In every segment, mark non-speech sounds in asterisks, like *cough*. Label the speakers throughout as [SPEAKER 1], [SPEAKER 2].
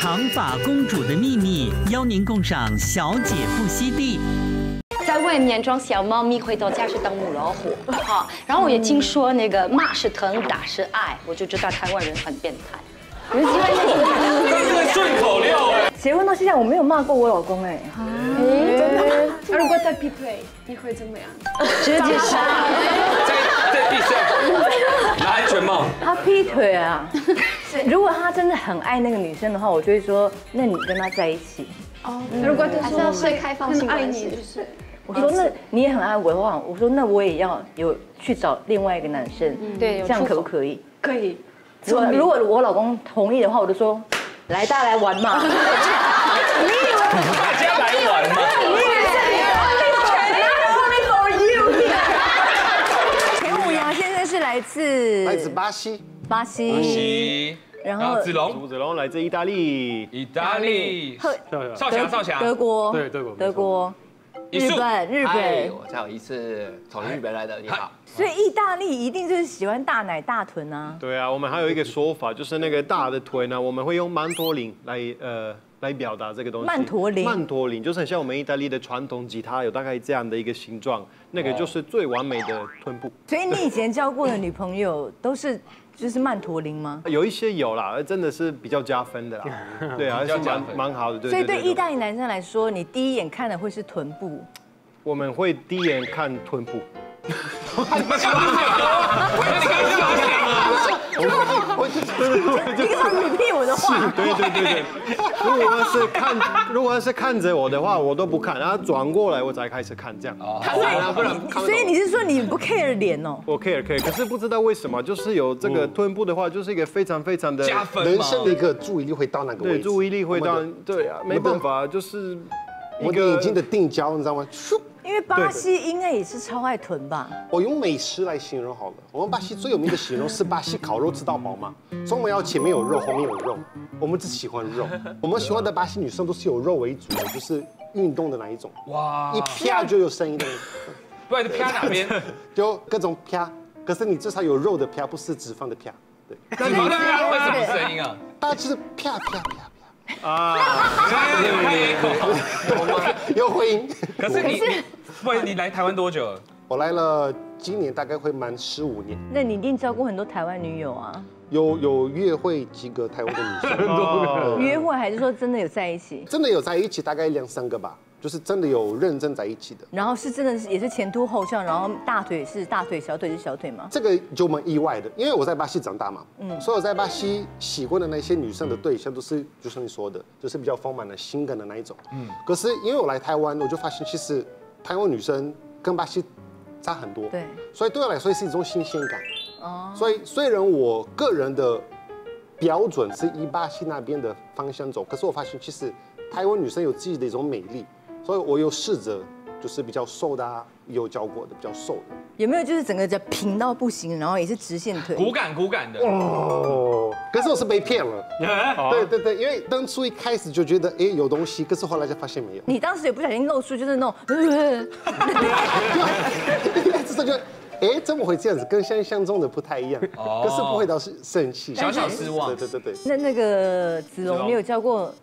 [SPEAKER 1] 长发公主的秘密，邀您共赏小姐不吸地。
[SPEAKER 2] 在外面装小猫咪，回到家是当母老虎。*laughs* 好，然后我也听说那个骂是疼，打是爱，我就知道台湾人很变态。你们喜欢
[SPEAKER 3] 这个顺口溜哎。
[SPEAKER 4] 结婚到现在，我没有骂过我老公哎。真的？
[SPEAKER 5] 那如果再劈腿，你会怎么样？
[SPEAKER 2] 直接杀。
[SPEAKER 3] 在在地上拿安全帽。
[SPEAKER 4] 他劈腿啊？如果他真的很爱那个女生的话，我就会说，那你跟他在一起。
[SPEAKER 5] 哦。如果他说是开放性关系，就是
[SPEAKER 4] 我说那你也很爱我的话，我说那我也要有去找另外一个男生。
[SPEAKER 2] 对，
[SPEAKER 4] 这样可不可以？
[SPEAKER 5] 可以。
[SPEAKER 4] 如果如果我老公同意的话，我就说，来大家来玩嘛。
[SPEAKER 3] 你以为大家来玩吗？
[SPEAKER 4] 田武阳先生是来自
[SPEAKER 6] 来自巴西，
[SPEAKER 4] 巴西，
[SPEAKER 3] 巴西，
[SPEAKER 4] 然后
[SPEAKER 3] 子龙，
[SPEAKER 7] 朱子龙来自意大利，
[SPEAKER 3] 意大利，少强，少强，
[SPEAKER 4] 德国，
[SPEAKER 7] 对德国，
[SPEAKER 4] 德国，日本，日本，
[SPEAKER 6] 我叫一次从日本来的，你好。
[SPEAKER 4] 所以意大利一定就是喜欢大奶大臀啊。
[SPEAKER 7] 对啊，我们还有一个说法，就是那个大的腿呢，我们会用曼陀林来呃来表达这个东西。
[SPEAKER 4] 曼陀林，
[SPEAKER 7] 曼陀林就是很像我们意大利的传统吉他，有大概这样的一个形状，那个就是最完美的臀部。
[SPEAKER 4] 所以你以前交过的女朋友都是就是曼陀林吗？
[SPEAKER 7] 有一些有啦，真的是比较加分的啦。*laughs* 对啊，是蛮蛮好的。对。
[SPEAKER 4] 所以对意大利男生来说，你第一眼看的会是臀部。
[SPEAKER 7] 我们会第一眼看臀部。
[SPEAKER 3] 我刚刚讲了，我你刚刚干嘛讲啊？
[SPEAKER 4] 我就是一个很骗我的话。
[SPEAKER 7] 对对对对。如果是看，如果是看着我的话，我都不看，然后转过来我才开始看这样。哦。
[SPEAKER 4] 不然所以你是说你不 care 脸哦？
[SPEAKER 7] 我 care care，可是不知道为什么，就是有这个臀部的话，就是一个非常非常的
[SPEAKER 3] 加分
[SPEAKER 6] 人生的一个注意力会到那个位置。
[SPEAKER 7] 注意力会到。对啊，没办法，就是
[SPEAKER 6] 一个眼睛的定焦，你知道吗？
[SPEAKER 4] 因为巴西应该也是超爱囤吧？
[SPEAKER 6] 我用美食来形容好了。我们巴西最有名的形容是巴西烤肉吃到饱嘛。中文要前面有肉，后面有肉。我们只喜欢肉。*laughs* 我们喜欢的巴西女生都是有肉为主的，就是运动的那一种。哇！一啪就有声音的。
[SPEAKER 3] 不然啪哪边？*laughs*
[SPEAKER 6] 就各种啪。可是你至少有肉的啪，不是脂肪的啪。
[SPEAKER 3] 对。脂肪的啪会什么声音啊？
[SPEAKER 6] 大家就是啪啪啪。
[SPEAKER 3] 啊，*laughs* 有
[SPEAKER 6] 有回音。
[SPEAKER 3] 可是你，不，你来台湾多久了？
[SPEAKER 6] 我来了，今年大概会满十五年。
[SPEAKER 4] 那你一定交过很多台湾女友啊？
[SPEAKER 6] 有有约会几个台湾的女
[SPEAKER 4] 生？约会还是说真的有在一起？
[SPEAKER 6] 真的有在一起，大概两三个吧。就是真的有认真在一起的，
[SPEAKER 4] 然后是真的是也是前凸后翘，然后大腿是大腿，小腿是小腿吗？
[SPEAKER 6] 这个就蛮意外的，因为我在巴西长大嘛，嗯，所以我在巴西喜欢的那些女生的对象都是，就像你说的，就是比较丰满的、性感的那一种，嗯。可是因为我来台湾，我就发现其实台湾女生跟巴西差很多，
[SPEAKER 4] 对。
[SPEAKER 6] 所以对我来说是一种新鲜感，哦。所以虽然我个人的标准是以巴西那边的方向走，可是我发现其实台湾女生有自己的一种美丽。所以我又试着，就是比较瘦的啊，有教过的比较瘦的，
[SPEAKER 4] 有没有就是整个叫平到不行，然后也是直线腿，
[SPEAKER 3] 骨感骨感的哦。
[SPEAKER 6] 可是我是被骗了，对对对，因为当初一开始就觉得哎有东西，可是后来就发现没有。
[SPEAKER 4] 你当时也不小心露出就是那种，
[SPEAKER 6] 至少就哎怎么会这样子，跟想象中的不太一样，可是不会到是生气，
[SPEAKER 3] 小小失望。
[SPEAKER 6] 对对对对。
[SPEAKER 4] 那那个子龙，你有教过？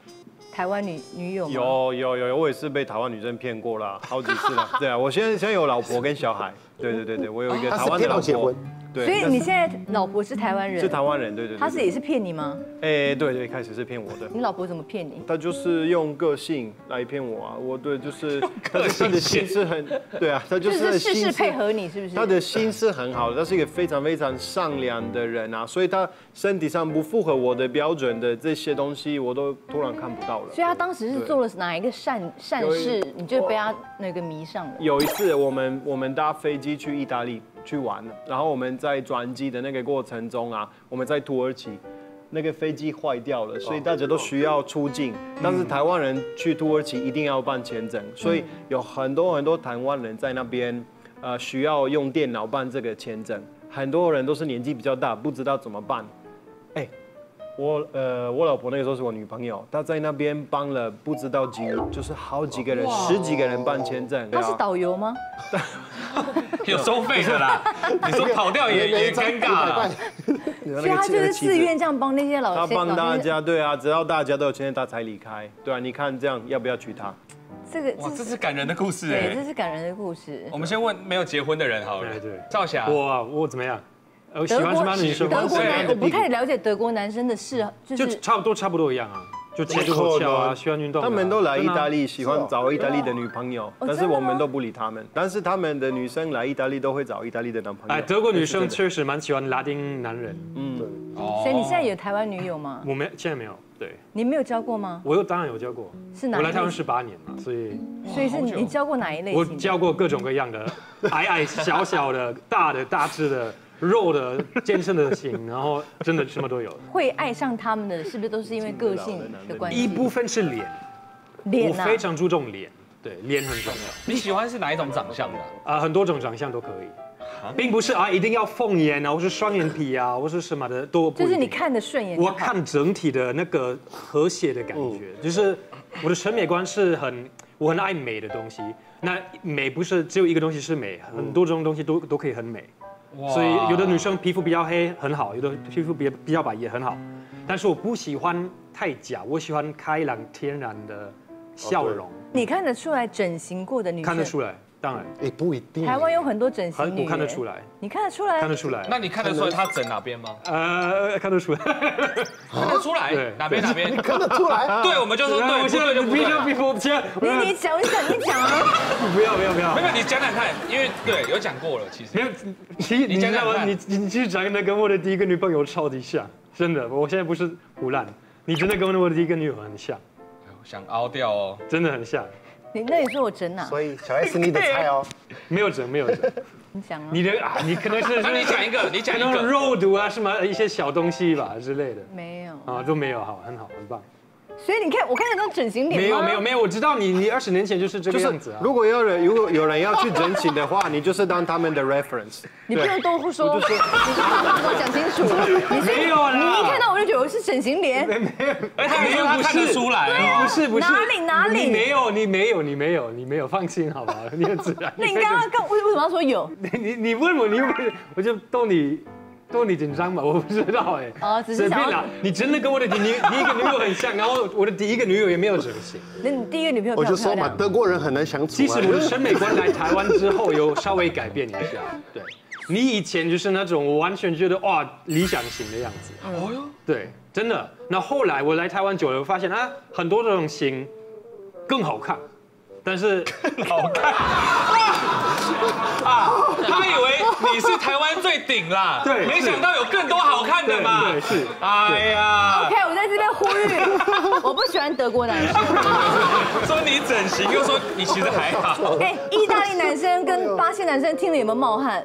[SPEAKER 4] 台湾女女友
[SPEAKER 7] 有有有，我也是被台湾女生骗过了好几次了。*laughs* 对啊，我现在现在有老婆跟小孩。对对对对，我有一个台湾的老婆。
[SPEAKER 6] 所
[SPEAKER 4] 以你现在老婆是台湾人，
[SPEAKER 7] 是台湾人，对对。
[SPEAKER 4] 他是也是骗你吗？
[SPEAKER 7] 哎，对对，一开始是骗我的。
[SPEAKER 4] 你老婆怎么骗你？
[SPEAKER 7] 她就是用个性来骗我啊！我对，就是 *laughs* 她的心是很，对啊，她就是
[SPEAKER 4] 事事配合你，是不是？
[SPEAKER 7] 她的心是很好的，她是一个非常非常善良的人啊，所以她身体上不符合我的标准的这些东西，我都突然看不到了。
[SPEAKER 4] 所以她当时是做了哪一个善善事，你就被她那个迷上了？
[SPEAKER 7] 有一次，我们我们搭飞机去意大利。去玩，然后我们在转机的那个过程中啊，我们在土耳其，那个飞机坏掉了，所以大家都需要出境。但是台湾人去土耳其一定要办签证，所以有很多很多台湾人在那边，呃，需要用电脑办这个签证。很多人都是年纪比较大，不知道怎么办。哎。我呃，我老婆那个时候是我女朋友，她在那边帮了不知道几，就是好几个人，十几个人办签证。
[SPEAKER 4] 她是导游吗？*laughs*
[SPEAKER 3] 有收费的啦，*laughs* 你说跑掉也也尴尬了。
[SPEAKER 4] 所以他就是自愿这样帮那些老
[SPEAKER 7] 他帮大。家，对啊，只要大家都有签证，他才离开。对啊，你看这样要不要娶她？
[SPEAKER 4] 这个
[SPEAKER 3] 哇，这是感人的故事
[SPEAKER 4] 哎，这
[SPEAKER 3] 哎。
[SPEAKER 4] 是感人的故事。
[SPEAKER 3] 我们先问没有结婚的人好了。
[SPEAKER 8] 对对
[SPEAKER 3] 赵霞，
[SPEAKER 8] 我啊，我怎么样？呃，喜欢什么样的女生？
[SPEAKER 4] 德国男，
[SPEAKER 3] 对
[SPEAKER 4] 我不太了解德国男生的事，就
[SPEAKER 8] 就是差不多差不多一样啊，就接触后翘啊，喜欢运动啊。
[SPEAKER 7] 他们都来意大利，喜欢找意大利的女朋友，但是我们都不理他们。但是他们的女生来意大利都会找意大利的男朋友。
[SPEAKER 8] 哎，德国女生确实蛮喜欢拉丁男人。
[SPEAKER 7] 嗯，
[SPEAKER 4] 所以你现在有台湾女友吗？
[SPEAKER 8] 我没现在没有，对
[SPEAKER 4] 你没有交过吗？
[SPEAKER 8] 我有当然有交过，
[SPEAKER 4] 是哪
[SPEAKER 8] 我来台湾十八年了，所以
[SPEAKER 4] 所以是你你交过哪一类
[SPEAKER 8] 我？教过各种各样的，矮矮小小的、大的大只的、肉的、健身的型，然后真的什么都有。
[SPEAKER 4] 会爱上他们的，是不是都是因为个性的关系？
[SPEAKER 8] 一部分是脸，
[SPEAKER 4] 脸啊
[SPEAKER 8] 非，常注重脸，对，脸很重要。
[SPEAKER 3] 你喜欢是哪一种长相的？
[SPEAKER 8] 啊、很多种长相都可以，并不是啊，一定要凤眼啊，或是双眼皮啊，或是什么的都不
[SPEAKER 4] 就是你，看的顺眼。
[SPEAKER 8] 我看整体的那个和谐的感觉，就是我的审美观是很，我很爱美的东西。那美不是只有一个东西是美，很多种东西都都可以很美。所以有的女生皮肤比较黑很好，有的皮肤比比较白也很好，但是我不喜欢太假，我喜欢开朗天然的笑容，
[SPEAKER 4] 你看得出来整形过的女生，
[SPEAKER 8] 看得出来，当然
[SPEAKER 6] 也不一定。
[SPEAKER 4] 台湾有很多整形女，
[SPEAKER 8] 我看得出来，
[SPEAKER 4] 你看得出来
[SPEAKER 8] 看得出来。
[SPEAKER 3] 那你看得出来他整哪边吗？
[SPEAKER 8] 呃，*laughs* 看得出来。
[SPEAKER 3] 看得出来
[SPEAKER 8] 对
[SPEAKER 3] 哪边哪边？
[SPEAKER 6] 看得出来，*laughs* *laughs*
[SPEAKER 3] 对，我们就说对，
[SPEAKER 8] 我现在
[SPEAKER 3] 对就不对。
[SPEAKER 8] 不要，不要，不要，
[SPEAKER 4] 你你讲一讲，你讲啊！
[SPEAKER 8] 不要，不要，不要
[SPEAKER 3] 没。有，你讲讲看，因为对有讲过了，其实
[SPEAKER 8] 没有，其实你？
[SPEAKER 3] 讲讲看
[SPEAKER 8] 你你你其实长得跟我的第一个女朋友超级像，真的。我现在不是胡乱，你真的跟我的第一个女友很像，
[SPEAKER 3] 想凹掉哦。
[SPEAKER 8] 真的很像。
[SPEAKER 4] 你那也是我整哪？
[SPEAKER 6] 所以小 S 你的菜哦。*laughs*
[SPEAKER 8] 没有整，没有整。
[SPEAKER 4] 你讲啊？
[SPEAKER 8] 你的啊，你可能是
[SPEAKER 3] 那 *laughs* 你讲一个，你讲一
[SPEAKER 8] 那种
[SPEAKER 3] 个。
[SPEAKER 8] 肉毒啊，什么一些小东西吧之类的
[SPEAKER 4] 没有。
[SPEAKER 8] 啊，都没有，好，很好，很棒。
[SPEAKER 4] 所以你看，我看得到整形脸
[SPEAKER 8] 没有，没有，没有，我知道你，你二十年前就是这个样子啊。
[SPEAKER 7] 如果有人如果有人要去整形的话，你就是当他们的 *laughs* reference。
[SPEAKER 4] 你不用多说，你说话给我讲清楚。*laughs* 你
[SPEAKER 8] 没有啦
[SPEAKER 4] 你一看到我就觉得我是整形脸，
[SPEAKER 3] 哎，他还说他看得出来哦。
[SPEAKER 8] 不是不是，
[SPEAKER 4] 哪里哪里
[SPEAKER 8] 你没有，你没有，你没有，你没有，放心好吧？你很自然。
[SPEAKER 4] 那你刚刚刚为为什么要说有？*laughs*
[SPEAKER 8] 你你你问我，你又不是，我就逗你逗你紧张吧，我不知道哎。
[SPEAKER 4] 哦只是
[SPEAKER 8] 随便
[SPEAKER 4] 想。
[SPEAKER 8] 你真的跟我的第第第一个女友很像，然后我的第一个女友也没有整形。
[SPEAKER 4] 那你第一个女朋友
[SPEAKER 6] 我就说嘛？德国人很难相处啊。
[SPEAKER 8] 其实我的审美观来台湾之后有稍微改变一下，对。你以前就是那种我完全觉得哇理想型的样子，哦哟，对，真的。那后来我来台湾久了，我发现啊很多这种型更好看，但是 *laughs* *laughs*
[SPEAKER 3] 好看 *laughs* 啊！他以为你是台湾最顶啦，
[SPEAKER 8] 对
[SPEAKER 3] 没想到有更多好看的嘛。
[SPEAKER 8] 对对是
[SPEAKER 3] 哎呀
[SPEAKER 4] ，OK，我在这边呼吁，*laughs* 我不喜欢德国男生。*laughs*
[SPEAKER 3] 说你整形，又说你其实还好。
[SPEAKER 4] 哎，意大利男生跟巴西男生听了有没有冒汗？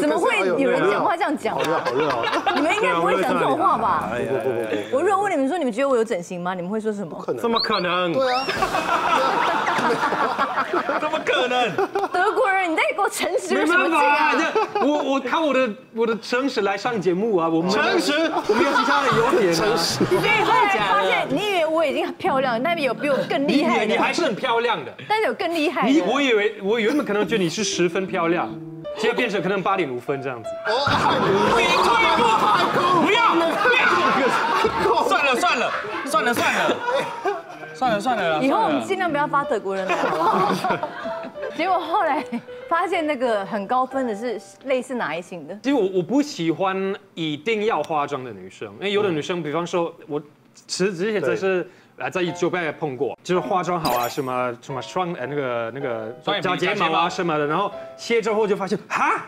[SPEAKER 4] 怎么会有人讲话这样讲
[SPEAKER 6] 好热
[SPEAKER 4] 啊？
[SPEAKER 6] 好热哦。
[SPEAKER 4] 你们应该不会讲这种话吧？
[SPEAKER 7] 哎呀哎呀哎呀
[SPEAKER 4] 我如果问你们说你们觉得我有整形吗？你们会说什么？
[SPEAKER 6] 可能
[SPEAKER 7] 怎么可能？
[SPEAKER 6] 对啊，
[SPEAKER 3] 怎么可能？
[SPEAKER 4] 德国人，你在给我诚实什
[SPEAKER 8] 我我靠我的我的诚实来上节目啊，我们诚实，我没有其他的优点啊。
[SPEAKER 4] 所以后来发现，你以为我已经很漂亮，但有比我更厉害的，
[SPEAKER 8] 你还是很漂亮的。
[SPEAKER 4] 但是有更厉害
[SPEAKER 8] 你。我以为我原本可能觉得你是十分漂亮，现在变成可能八点五分这样子。
[SPEAKER 3] 你退步，不要，不要。算了算了算了算了，算了算了啦。
[SPEAKER 4] 以后我们尽量不要发德国人来，好不好？结果后来发现那个很高分的是类似哪一型的？
[SPEAKER 8] 其实我我不喜欢一定要化妆的女生，因为有的女生，比方说我其实之前在是啊在酒吧也碰过，就是化妆好啊，什么什么双呃那个那个
[SPEAKER 3] 双
[SPEAKER 8] 睫毛
[SPEAKER 3] 假睫毛。
[SPEAKER 8] 啊什么的，然后卸之后就发现哈，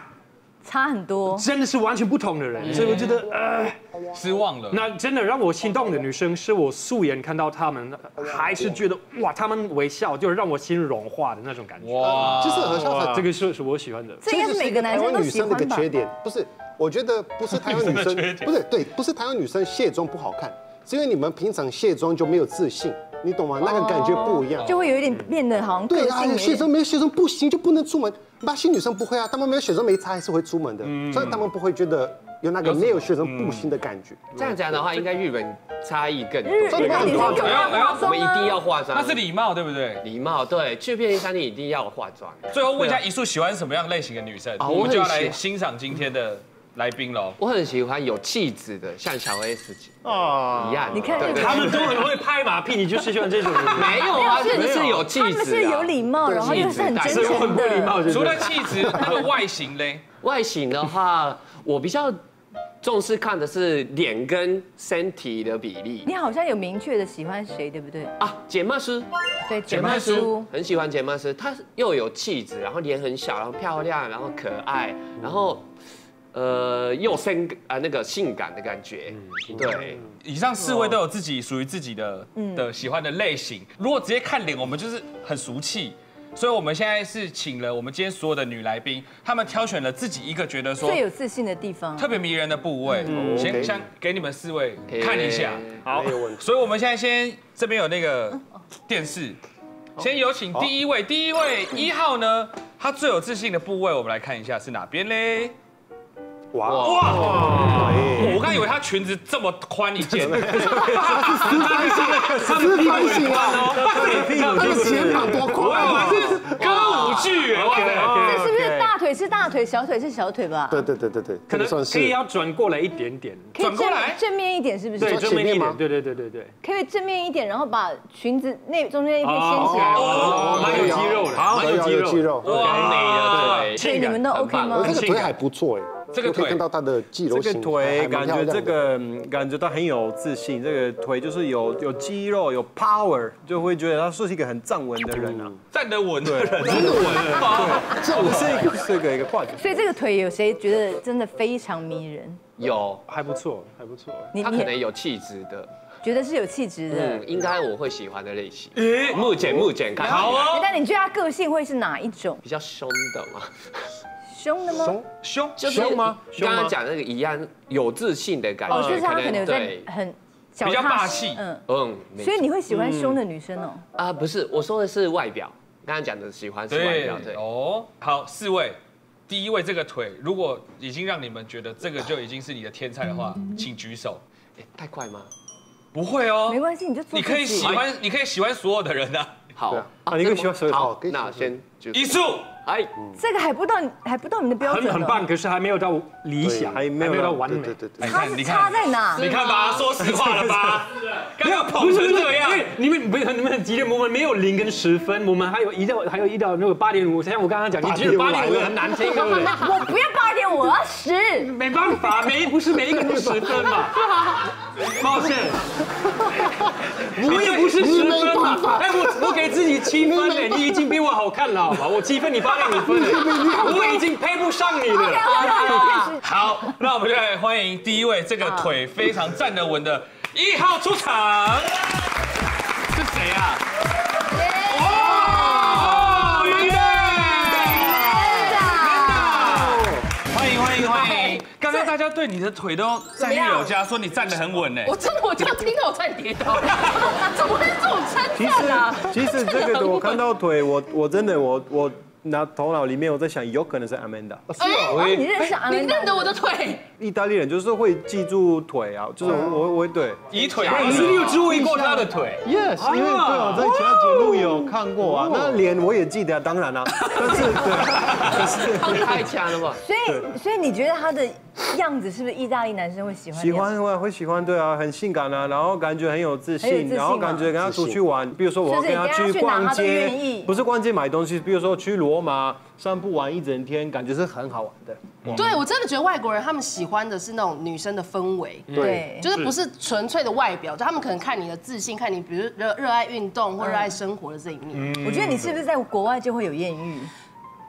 [SPEAKER 4] 差很多。
[SPEAKER 8] 真的是完全不同的人，所以我觉得呃，
[SPEAKER 3] 失望了。
[SPEAKER 8] 那真的让我心动的女生，是我素颜看到她们，还是觉得哇，她们微笑就是让我心融化的那种感觉。
[SPEAKER 3] 哇，
[SPEAKER 6] 就是很像
[SPEAKER 8] 这个是是我喜欢的。
[SPEAKER 4] 这应该是每个男生都喜欢吧
[SPEAKER 6] 台湾女生的一个？缺点，不是，我觉得不是台湾女生 *laughs* 不是对，不是台湾女生卸妆不好看，是因为你们平常卸妆就没有自信，你懂吗？那个感觉不一样。
[SPEAKER 4] 就会有一点变得好像个
[SPEAKER 6] 对啊，卸妆没有卸妆不行，就不能出门。巴西女生不会啊，她们没有雪中没擦还是会出门的，所以她们不会觉得有那个没有学生不行的感觉。
[SPEAKER 9] 这样讲的话，应该日本差异更多。
[SPEAKER 4] 日日本女生就要化妆
[SPEAKER 9] 我们一定
[SPEAKER 4] 啊。
[SPEAKER 9] 要化妆，
[SPEAKER 3] 那是礼貌，对不对？
[SPEAKER 9] 礼貌。对，去便利商店一定要化妆。
[SPEAKER 3] 最后问一下一树喜欢什么样类型的女生，
[SPEAKER 9] 啊
[SPEAKER 3] 我们就来欣赏今天的来宾喽。
[SPEAKER 9] 我很喜欢有气质的，像小 S
[SPEAKER 7] 哦
[SPEAKER 9] 一样。
[SPEAKER 4] 你看
[SPEAKER 8] 他们都很会拍马屁，你就是喜欢这种人。
[SPEAKER 9] 没有啊，真的是有气质啊，
[SPEAKER 4] 他们是有礼貌，然后又是很真
[SPEAKER 8] 是我很
[SPEAKER 4] 诚
[SPEAKER 8] 不礼貌，
[SPEAKER 4] 的。
[SPEAKER 3] 除了气质，那个外形嘞，
[SPEAKER 9] 外形的话，我比较重视看的是脸跟身体的比例
[SPEAKER 4] 你好像有明确的喜欢谁，对不对？
[SPEAKER 9] 啊。简曼斯，
[SPEAKER 4] 对，
[SPEAKER 9] 简曼斯。很喜欢简曼斯，她又有气质，然后脸很小，然后漂亮，然后可爱，然后呃又深啊那个性感的感觉。对，
[SPEAKER 3] 以上四位都有自己属于自己的的喜欢的类型。如果直接看脸，我们就是很俗气。所以我们现在是请了我们今天所有的女来宾，她们挑选了自己一个觉得说
[SPEAKER 4] 最有自信的地方。
[SPEAKER 3] 特别迷人的部位，先先给你们四位看一下。
[SPEAKER 7] 好。
[SPEAKER 3] 所以我们现在先这边有那个电视，先有请第一位，第一位一号呢，他最有自信的部位，我们来看一下是哪边嘞？
[SPEAKER 6] 哇，
[SPEAKER 3] 哇！
[SPEAKER 6] 哎
[SPEAKER 3] 我刚以为她裙子这么宽一件，*laughs*
[SPEAKER 6] 是反省啊，他的肩膀多宽。
[SPEAKER 3] 歌舞剧哎，哇
[SPEAKER 4] 这是不是大腿是大腿，小腿是小腿吧？
[SPEAKER 6] 对对对对对，
[SPEAKER 8] 可能可以要转过来一点点。
[SPEAKER 4] 可以
[SPEAKER 3] 转过来
[SPEAKER 4] 正正面一点，是不
[SPEAKER 8] 对，
[SPEAKER 4] 是？
[SPEAKER 8] 正面一点。对对对对对。
[SPEAKER 4] 可以正面一点，然后把裙子那中间那一片掀起来。
[SPEAKER 8] 哦，蛮有肌肉的，蛮有肌肉。
[SPEAKER 6] 肉。
[SPEAKER 9] 完美的腿，
[SPEAKER 4] 所以你们都 OK 吗
[SPEAKER 6] 这？个腿还不错哎，
[SPEAKER 3] 这个腿
[SPEAKER 6] 可以看到他的肌肉
[SPEAKER 7] 这
[SPEAKER 6] 型，
[SPEAKER 7] 个腿感觉这个嗯感觉到很有自信，这个腿就是有有肌肉有 power，就会觉得他是一个很站稳的人啊。
[SPEAKER 3] 站得稳的人，*laughs*
[SPEAKER 7] 稳，这我是一个是一个一个话题。
[SPEAKER 4] 所以这个腿有谁觉得真的非常迷人？
[SPEAKER 9] 有
[SPEAKER 8] 还不错，还不错。
[SPEAKER 9] 他可能有气质的，
[SPEAKER 4] 觉得是有气质的
[SPEAKER 9] 嗯，？应该我会喜欢的类型。目前目前看
[SPEAKER 3] 好哦，
[SPEAKER 4] 但你觉得他个性会是哪一种？
[SPEAKER 9] 比较凶的嘛，
[SPEAKER 4] 凶的吗？
[SPEAKER 3] 凶
[SPEAKER 9] 就是
[SPEAKER 7] 凶吗？凶吗？
[SPEAKER 9] 刚刚讲那个一样有自信的感觉，
[SPEAKER 4] 哦，就是他可能有在，很
[SPEAKER 3] 比较霸气。
[SPEAKER 4] 嗯，
[SPEAKER 9] 嗯，
[SPEAKER 4] 所以你会喜欢凶的女生哦？
[SPEAKER 9] 啊不是，我说的是外表，刚刚讲的喜欢是外
[SPEAKER 3] 对
[SPEAKER 9] 表，对。
[SPEAKER 3] 哦，好，四位，第一位这个腿，如果已经让你们觉得这个就已经是你的天才的话，请举手。
[SPEAKER 9] 哎太快吗？
[SPEAKER 3] 不会哦，
[SPEAKER 4] 没关系，你就做
[SPEAKER 3] 你可以喜欢，你可以喜欢所有的人啊。
[SPEAKER 9] 好。
[SPEAKER 6] 啊。
[SPEAKER 7] 啊你可以喜欢所有
[SPEAKER 9] 好那先就
[SPEAKER 3] 一束，
[SPEAKER 9] 哎，
[SPEAKER 4] 这个还不到还不到你的标准哦
[SPEAKER 8] 很很棒，可是还没有到理想，
[SPEAKER 7] 还没有
[SPEAKER 8] 到完美。
[SPEAKER 6] 对对对对，
[SPEAKER 3] 你看，
[SPEAKER 4] 差是差在，哪？
[SPEAKER 3] 你看吧，说实话了吧？没有捧成这样
[SPEAKER 8] 因，为你们不是你们很激烈，我们没有零跟十分，我们还有一到还有一到那个八点五。像我刚刚讲，你觉得八点五很难听，对不对？
[SPEAKER 4] 我不要八点五，我要十。
[SPEAKER 8] 没办法，每不是每一个都十分嘛。抱歉，我也不是十分嘛。哎，我我给自己七分呢，你已经比我好看了，好吧？我七分，你八点五分，我已经配不上你了。
[SPEAKER 3] 好，那我们就来欢迎第一位这个腿非常站得稳的一号出场，是谁啊？哦，于磊，欢迎欢迎欢迎！刚刚大家对你的腿都赞誉有加，说你站得很稳呢。
[SPEAKER 10] 我真的我就听到我差点跌倒，怎么会这种
[SPEAKER 7] 其
[SPEAKER 10] 称赞啊？
[SPEAKER 7] 实其实这个我看到腿，我我真的我我那头脑里面我在想，有可能是 Amanda。
[SPEAKER 4] 哎，你认识阿兰达？
[SPEAKER 10] 你认得我的腿？
[SPEAKER 7] 意大利人就是会记住腿啊，就是我我对。
[SPEAKER 3] 以腿
[SPEAKER 8] 你是不是有注意过他的腿
[SPEAKER 7] ？Yes，因为对我在其他节目有看过啊，那脸我也记得，当然啦，但是对，*laughs*
[SPEAKER 9] 太强了吧？
[SPEAKER 4] 所以所以你觉得他的样子是不是意大利男生会喜欢？
[SPEAKER 7] 喜。欢会会喜欢，对啊，很性感啊，然后感觉很有自信，
[SPEAKER 4] 自信
[SPEAKER 7] 然后感觉跟他出去玩，比如说我要跟他
[SPEAKER 4] 就是你
[SPEAKER 7] 去逛
[SPEAKER 4] 跟他去哪他都
[SPEAKER 7] 街
[SPEAKER 4] 愿意，
[SPEAKER 7] 不是逛街买东西，比如说去罗马散步玩一整天，感觉是很好玩的。
[SPEAKER 10] 对我真的觉得外国人他们喜欢的是那种女生的氛围。
[SPEAKER 4] 对，
[SPEAKER 10] 就是不是纯粹的外表，就他们可能看你的自信，看你比如热热爱运动或热爱生活的这一面。
[SPEAKER 4] 我觉得你是不是在国外就会有艳遇？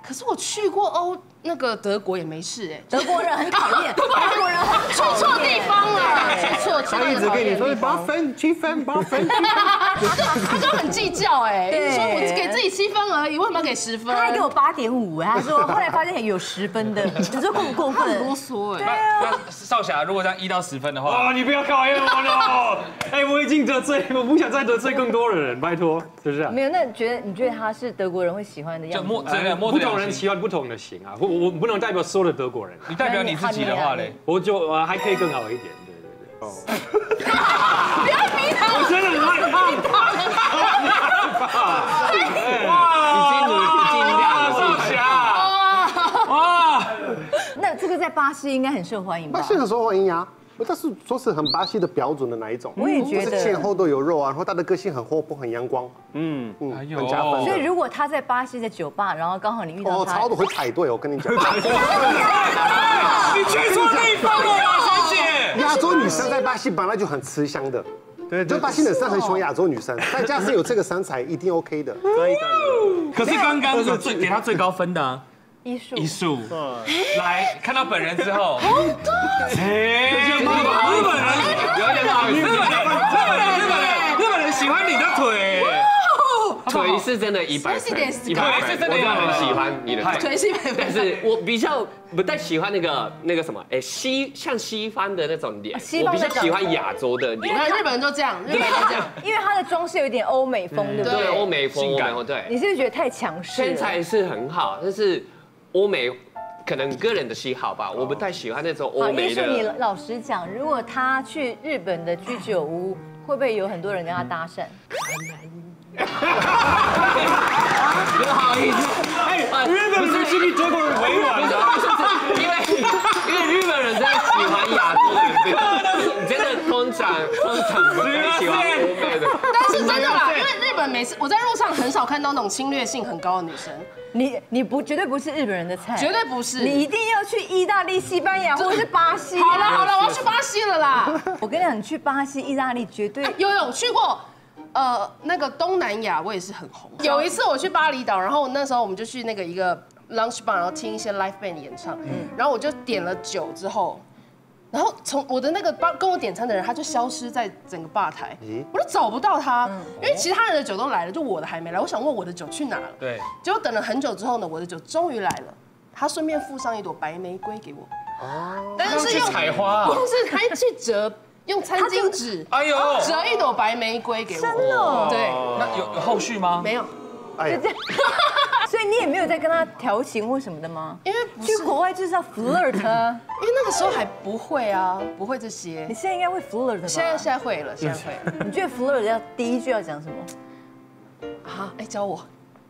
[SPEAKER 10] 可是我去过欧那个德国也没事哎，
[SPEAKER 4] 德国人很讨厌，*laughs* 德国人很
[SPEAKER 10] 去错地方了，去错去
[SPEAKER 7] 他一直跟你说
[SPEAKER 10] 地
[SPEAKER 7] 八。分、七分、八分，
[SPEAKER 10] 他就他就很计较哎，
[SPEAKER 4] 对
[SPEAKER 10] 说我给自己七分而已，为什么要给十分？
[SPEAKER 4] 他还给我八点五哎，他说后来发现有十分的，你说过不过
[SPEAKER 10] 他很啰？嗦哎。
[SPEAKER 3] 对啊少侠，如果这样一到十分的话，
[SPEAKER 8] 哇，你不要考验我了。哎，我已经得罪，我不想再得罪更多的人，拜托，是不是啊？
[SPEAKER 4] 没有，那觉得你觉得他是德国人会喜欢的样子吗？
[SPEAKER 3] 摸真的摸
[SPEAKER 8] 不同人。喜欢不同的型啊，我我不能代表所有的德国人，
[SPEAKER 3] 你代表你自己的话嘞，
[SPEAKER 8] 我就我还可以更好一点，对对对。哦，
[SPEAKER 10] 不要逼他，
[SPEAKER 8] 我真的很害怕。
[SPEAKER 9] 已经努力尽量了，
[SPEAKER 3] 少侠，哇，
[SPEAKER 4] 那这个在巴西应该很受欢迎吧？
[SPEAKER 6] 巴？西很受欢迎呀，但是说是很巴西的标准的那一种。
[SPEAKER 4] 我也觉得
[SPEAKER 6] 是前后都有肉啊，然后他的个性很活泼、很阳光，
[SPEAKER 7] 嗯，
[SPEAKER 6] 嗯，很加分。
[SPEAKER 4] 所以如果他在巴西的酒吧，然后刚好你遇到
[SPEAKER 6] 哦，
[SPEAKER 4] 他
[SPEAKER 6] 超，多会踩队，我跟你讲。*laughs*
[SPEAKER 3] 你去错地方了啊，学姐。
[SPEAKER 6] 亚洲女生在巴西本来就很吃香的，
[SPEAKER 7] 对
[SPEAKER 6] 就巴西女生很喜欢亚洲女生，再加上有这个身材，一定 OK 的。
[SPEAKER 3] 可是刚刚是最给他最高分的啊
[SPEAKER 4] 艺术。
[SPEAKER 3] 艺术，来看到本人之后，哎，日本人，
[SPEAKER 9] 有点不好意思，
[SPEAKER 3] 日本人，日本人，日本人，日本人喜欢你的腿，
[SPEAKER 9] 腿是真的一百分，一百
[SPEAKER 3] 是真的。
[SPEAKER 9] 我真的很喜欢你的腿。
[SPEAKER 10] 腿是一百
[SPEAKER 9] 但是我比较不太喜欢那个那个什么，哎，西像西方的那种脸，我比较喜欢亚洲的
[SPEAKER 10] 你
[SPEAKER 9] 脸，
[SPEAKER 10] 看日本人就这样，日本人就这样。
[SPEAKER 4] 因为他的装饰有点欧美风，对不
[SPEAKER 9] 对？欧？美风，
[SPEAKER 3] 性感。
[SPEAKER 9] 欧美对，
[SPEAKER 4] 你是不是觉得太强势？
[SPEAKER 9] 身材是很好，但是欧美可能个人的喜好吧，我不太喜欢那种欧
[SPEAKER 4] 好，
[SPEAKER 9] 美
[SPEAKER 4] 艺术，你
[SPEAKER 9] 的。
[SPEAKER 4] 老实讲，如果他去日本的居酒屋，会不会有很多人跟他搭讪？
[SPEAKER 9] 不好意思，哎，日本不是你中国人委婉的，因为因为日本人真的喜欢亚洲人，真的通常通常不太喜欢欧美的。
[SPEAKER 10] 但是真的啦，因为日本每次我在路上很少看到那种侵略性很高的女生，
[SPEAKER 4] 你你不绝对不是日本人的菜，
[SPEAKER 10] 绝对不是。
[SPEAKER 4] 你一定要去意大利、西班牙或者是巴西。
[SPEAKER 10] 好了好了，我要去巴西了啦。*laughs*
[SPEAKER 4] 我跟你讲，你去巴西、意大利绝对
[SPEAKER 10] 有有去过，呃，那个东南亚我也是很红。有一次我去巴厘岛，然后那时候我们就去那个一个 lunch bar，然后听一些 live band 演唱，然后我就点了酒之后。然后从我的那个帮跟我点餐的人，他就消失在整个吧台，我都找不到他，因为其他人的酒都来了，就我的还没来。我想问我的酒去哪了？
[SPEAKER 3] 对，
[SPEAKER 10] 结果等了很久之后呢，我的酒终于来了，他顺便附上一朵白玫瑰给我。哦，但是
[SPEAKER 3] 去
[SPEAKER 10] 用
[SPEAKER 3] 采花啊
[SPEAKER 10] 不是他去折，用餐巾纸，
[SPEAKER 3] 哎呦
[SPEAKER 10] 折一朵白玫瑰给我。
[SPEAKER 4] 真的哦
[SPEAKER 10] 对，
[SPEAKER 3] 那有有后续吗？
[SPEAKER 10] 没有，
[SPEAKER 6] 哎呀，*laughs*
[SPEAKER 4] 所以你也没有在跟他调情或什么的吗？
[SPEAKER 10] 因为
[SPEAKER 4] 去国外就是要 flirt 啊！
[SPEAKER 10] 因为那个时候还不会啊，不会这些
[SPEAKER 4] 你。现在应该会 flirt 的吧？
[SPEAKER 10] 现在现在会了，现在会了。*laughs*
[SPEAKER 4] 你觉得 flirt 要第一句要讲什么？
[SPEAKER 10] 啊，哎，教我。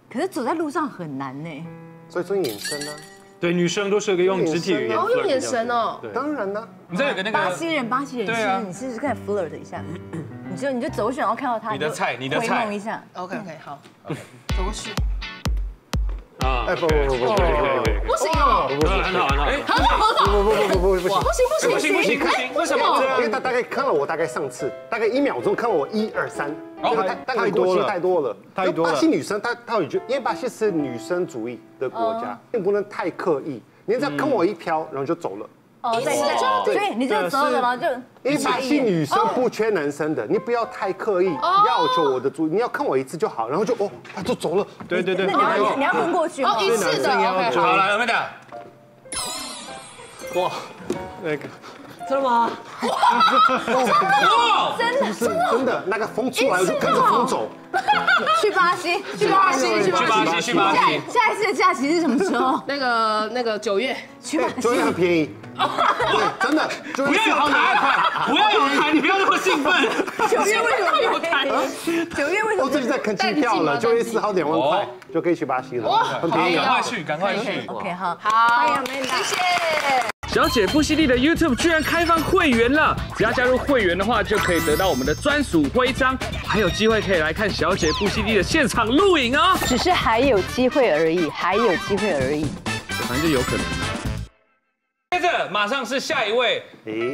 [SPEAKER 4] 可是走在路上很难呢。
[SPEAKER 6] 所以说眼神呢，
[SPEAKER 8] 对，女生都是个用肢体语言
[SPEAKER 10] 哦，用眼神哦。
[SPEAKER 8] 对，
[SPEAKER 6] 当然呢，
[SPEAKER 3] 你知道有个那个
[SPEAKER 4] 巴西人，巴西人，其
[SPEAKER 3] 对啊
[SPEAKER 4] 你试试看 flirt 一下，*laughs* 你就你就走选，然后看到他，
[SPEAKER 3] 你的菜，你的菜，
[SPEAKER 4] 一下
[SPEAKER 10] ，OK OK，好，走选。
[SPEAKER 8] 啊！
[SPEAKER 6] 哎不不不不不不不
[SPEAKER 10] 行哦！
[SPEAKER 8] 不不很不
[SPEAKER 10] 很不，哎不好不好！
[SPEAKER 6] 不不不不不不行！
[SPEAKER 10] 不行不行
[SPEAKER 3] 不行不行！不为什么？
[SPEAKER 6] 因为他大概看了我大概上次，大概一秒钟看了我一二三，太不多不太多了
[SPEAKER 7] 太多不。
[SPEAKER 6] 巴西女生她不有不，因为巴西是女生主义的国家，并不能太刻意，你只要跟我一不，然后就走了。
[SPEAKER 4] 哦，对对，所以你就走了，然后就
[SPEAKER 6] 因为巴西女生不缺男生的，你不要太刻意要求我的注意，你要看我一次就好，然后就哦，他就走了。
[SPEAKER 7] 对对对
[SPEAKER 4] 那，你要你要跟过去
[SPEAKER 10] 哦，一次的好。
[SPEAKER 3] 好了，有没有？
[SPEAKER 9] 哇，
[SPEAKER 7] 那个
[SPEAKER 9] 真的吗？
[SPEAKER 3] 哇，
[SPEAKER 6] 是真的，那个风出来我就跟着风走。
[SPEAKER 4] 去巴西，
[SPEAKER 10] 去巴西，去
[SPEAKER 3] 去
[SPEAKER 10] 巴西。
[SPEAKER 3] 去巴
[SPEAKER 4] 下
[SPEAKER 3] 西。
[SPEAKER 4] 下一次的假期是什么时候？
[SPEAKER 10] 那个那个九月，
[SPEAKER 4] 去巴
[SPEAKER 6] 九月很。便宜，对，真的，九
[SPEAKER 3] 不
[SPEAKER 6] 月
[SPEAKER 3] 要有谈，不要有谈，*laughs* 你不要那么兴奋。
[SPEAKER 4] 九月为什么 *laughs* 有谈？九月为什么？
[SPEAKER 6] 我最近在看机票了，九月四号两万块
[SPEAKER 3] 哦
[SPEAKER 6] 就可以去巴西了，很
[SPEAKER 3] 好，
[SPEAKER 6] 便宜啊。
[SPEAKER 3] 赶快去，赶快去。
[SPEAKER 4] OK 好，
[SPEAKER 10] 好，
[SPEAKER 4] 欢迎
[SPEAKER 10] 谢谢。
[SPEAKER 3] 小姐不犀利的 YouTube 居然开放会员了，只要加入会员的话，就可以得到我们的专属徽章，还有机会可以来看小姐不犀利的现场录影哦。
[SPEAKER 4] 只是还有机会而已，还有机会而已。
[SPEAKER 3] 反正就有可能。接着马上是下一位，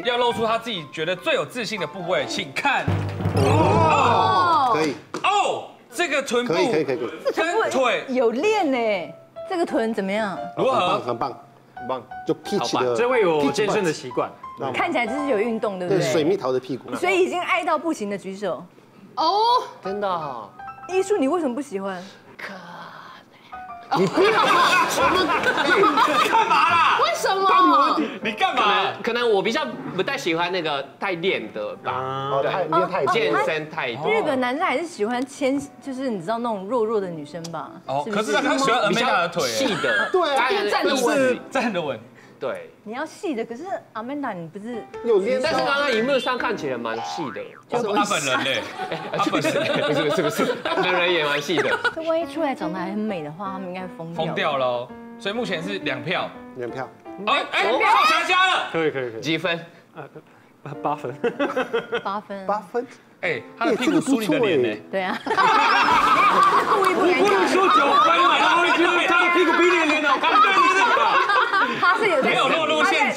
[SPEAKER 3] 要露出他自己觉得最有自信的部位，请看。哦。
[SPEAKER 6] 可以，
[SPEAKER 3] 哦，这个臀部
[SPEAKER 6] 可以，可以，可以，可以，
[SPEAKER 3] 跟腿。
[SPEAKER 4] 有练呢，这个臀怎么样？
[SPEAKER 3] 如
[SPEAKER 6] 很棒，
[SPEAKER 3] 何？
[SPEAKER 6] 很棒，很棒，就 peach
[SPEAKER 9] 好
[SPEAKER 6] 的，
[SPEAKER 8] 这位有健身的习惯，
[SPEAKER 4] 看起来就是有运动，对不
[SPEAKER 6] 对，水？蜜桃的屁股，
[SPEAKER 4] 所以已经爱到不行的举手。
[SPEAKER 10] 哦，
[SPEAKER 9] 真的哦。
[SPEAKER 4] 艺术你为什么不喜欢？
[SPEAKER 6] 你不要，
[SPEAKER 3] 干嘛啦？
[SPEAKER 10] 为什么？
[SPEAKER 3] 你干嘛？
[SPEAKER 9] 可能我比较不太喜欢那个太练的吧，
[SPEAKER 6] 哦，太太
[SPEAKER 9] 健，身太
[SPEAKER 4] 日本男生还是喜欢纤，就是你知道那种弱弱的女生吧？
[SPEAKER 3] 哦，可是他喜欢
[SPEAKER 9] 比
[SPEAKER 3] Amanda
[SPEAKER 9] 较
[SPEAKER 3] 的腿，
[SPEAKER 9] 细的，
[SPEAKER 6] 对啊
[SPEAKER 10] 站得稳
[SPEAKER 3] 站得稳。
[SPEAKER 9] 对。
[SPEAKER 4] 你要细的，可是 Amanda 你不是
[SPEAKER 6] 有练
[SPEAKER 9] 但是刚刚荧幕上看起来蛮细的，就是
[SPEAKER 3] 他本人嘞，*laughs* 他本人。
[SPEAKER 9] 不是不是不是，本人也蛮细的。
[SPEAKER 4] 这万一出来长得还很美的话，他们应该会疯掉。
[SPEAKER 3] 疯掉。喽。所以目前是两票，
[SPEAKER 6] 两票，
[SPEAKER 3] 哎哎，少侠加了，
[SPEAKER 8] 可以可以可以，
[SPEAKER 9] 几分？
[SPEAKER 8] 八八分，
[SPEAKER 4] 八分，
[SPEAKER 6] 八分，
[SPEAKER 3] 哎，他的屁股梳你的脸呢？
[SPEAKER 4] 对啊，*laughs* *laughs*
[SPEAKER 8] 我不能说九分嘛，他会觉得他的屁股比你的脸好看，对不对吧？
[SPEAKER 4] 他是有在
[SPEAKER 3] 没有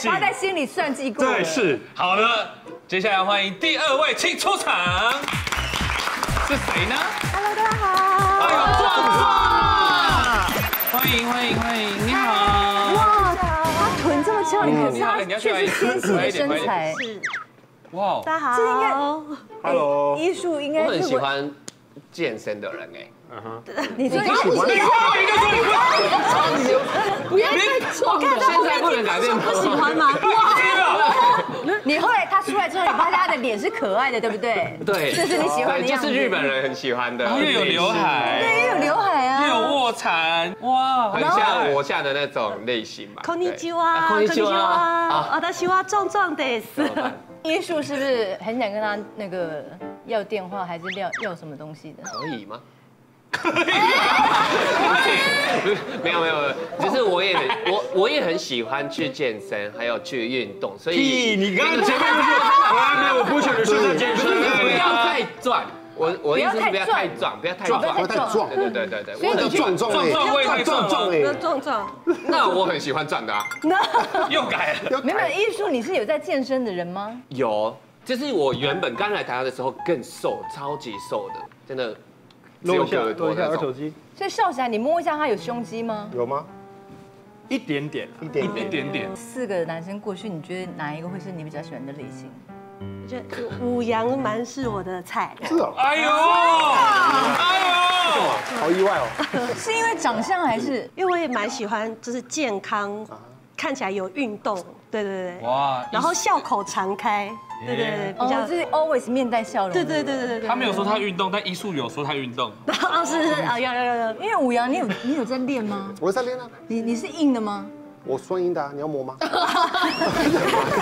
[SPEAKER 3] 落入陷阱
[SPEAKER 4] 他在心里算计过。
[SPEAKER 8] 对，是
[SPEAKER 3] 好的，接下来欢迎第二位，请出场，是谁呢
[SPEAKER 5] ？Hello，大家好。
[SPEAKER 3] 哎呦，壮壮，欢迎欢迎欢迎，你好。
[SPEAKER 4] 哇，他臀这么翘，你可是他
[SPEAKER 3] 你要去
[SPEAKER 4] 确实纤细的身材，
[SPEAKER 5] 是，
[SPEAKER 3] 哇，
[SPEAKER 5] 大家好。
[SPEAKER 4] 这应该
[SPEAKER 6] Hello，
[SPEAKER 4] 艺术应该
[SPEAKER 9] 我很喜欢健身的人哎。
[SPEAKER 4] 你说
[SPEAKER 3] 你看一个说*laughs* 你
[SPEAKER 10] 不要再撞了。
[SPEAKER 9] 现在不能改变
[SPEAKER 5] 不喜欢吗？*laughs*
[SPEAKER 4] 你后来他出来之后，你发现他的脸是可爱的，对不对？*laughs*
[SPEAKER 9] 对，
[SPEAKER 4] 这是你喜欢的
[SPEAKER 9] 对，
[SPEAKER 4] 样子。
[SPEAKER 9] 就是日本人很喜欢的，
[SPEAKER 3] 然后又有刘海，
[SPEAKER 4] 对，又有刘海啊，
[SPEAKER 3] 又有卧蚕，哇，
[SPEAKER 9] 很像我下的那种类型吧。
[SPEAKER 5] こんにち
[SPEAKER 9] 对
[SPEAKER 5] は。
[SPEAKER 9] こんにちは
[SPEAKER 5] 啊，私は壮壮です。
[SPEAKER 4] 艺术是不是很想跟他那个要电话，还是要要什么东西的？
[SPEAKER 9] 可以吗？ 没有没有，只是我也很我我也很喜欢去健身，还有去运动，所以，
[SPEAKER 8] 你刚刚前面不是我还没有不选的是在健身，
[SPEAKER 9] 不要太壮。我我的意思是不要
[SPEAKER 4] 太
[SPEAKER 9] 太壮，不要太
[SPEAKER 4] 壮
[SPEAKER 9] 壮，
[SPEAKER 6] 不要太壮
[SPEAKER 9] 对对对对对，我
[SPEAKER 6] 要
[SPEAKER 9] 很喜欢
[SPEAKER 6] 壮壮哎，
[SPEAKER 3] 壮胃太壮
[SPEAKER 6] 壮哎，
[SPEAKER 5] 壮壮。
[SPEAKER 9] 那我很喜欢壮的啊。
[SPEAKER 3] 又改了。
[SPEAKER 4] 没有没有，艺术你是有在健身的人吗？
[SPEAKER 9] 有，就是我原本刚来台湾的时候更瘦，超级瘦的，真的
[SPEAKER 7] 露一下，
[SPEAKER 9] 耳
[SPEAKER 7] 露一下
[SPEAKER 9] 朵那种。
[SPEAKER 7] 二头肌。
[SPEAKER 4] 所以笑起来，你摸一下他有胸肌吗？
[SPEAKER 6] 有吗？
[SPEAKER 8] 一点点，
[SPEAKER 6] 一点
[SPEAKER 3] 一点点，
[SPEAKER 4] 四个男生过去，你觉得哪一个会是你比较喜欢的类型？
[SPEAKER 5] 我觉得五羊蛮是我的菜。
[SPEAKER 6] 是哦，
[SPEAKER 3] 哎呦，哎
[SPEAKER 6] 好意外哦。
[SPEAKER 4] 是因为长相还是？
[SPEAKER 5] 因为我也蛮喜欢，就是健康，看起来有运动，对对对，。
[SPEAKER 3] 哇，
[SPEAKER 5] 然后笑口常开，对对对，比
[SPEAKER 4] 哦，
[SPEAKER 5] 较
[SPEAKER 4] 就。是 always 面带笑容。
[SPEAKER 5] 对对对对对对。
[SPEAKER 3] 他没有说他运动，但艺术有说他运动。*laughs*
[SPEAKER 5] 啊是是啊，有有有有。
[SPEAKER 4] 因为五羊，你有你有在练吗？
[SPEAKER 6] 我在练啊，
[SPEAKER 4] 你你是硬的吗？
[SPEAKER 6] 我双音的啊，你要摸吗？*laughs* *laughs*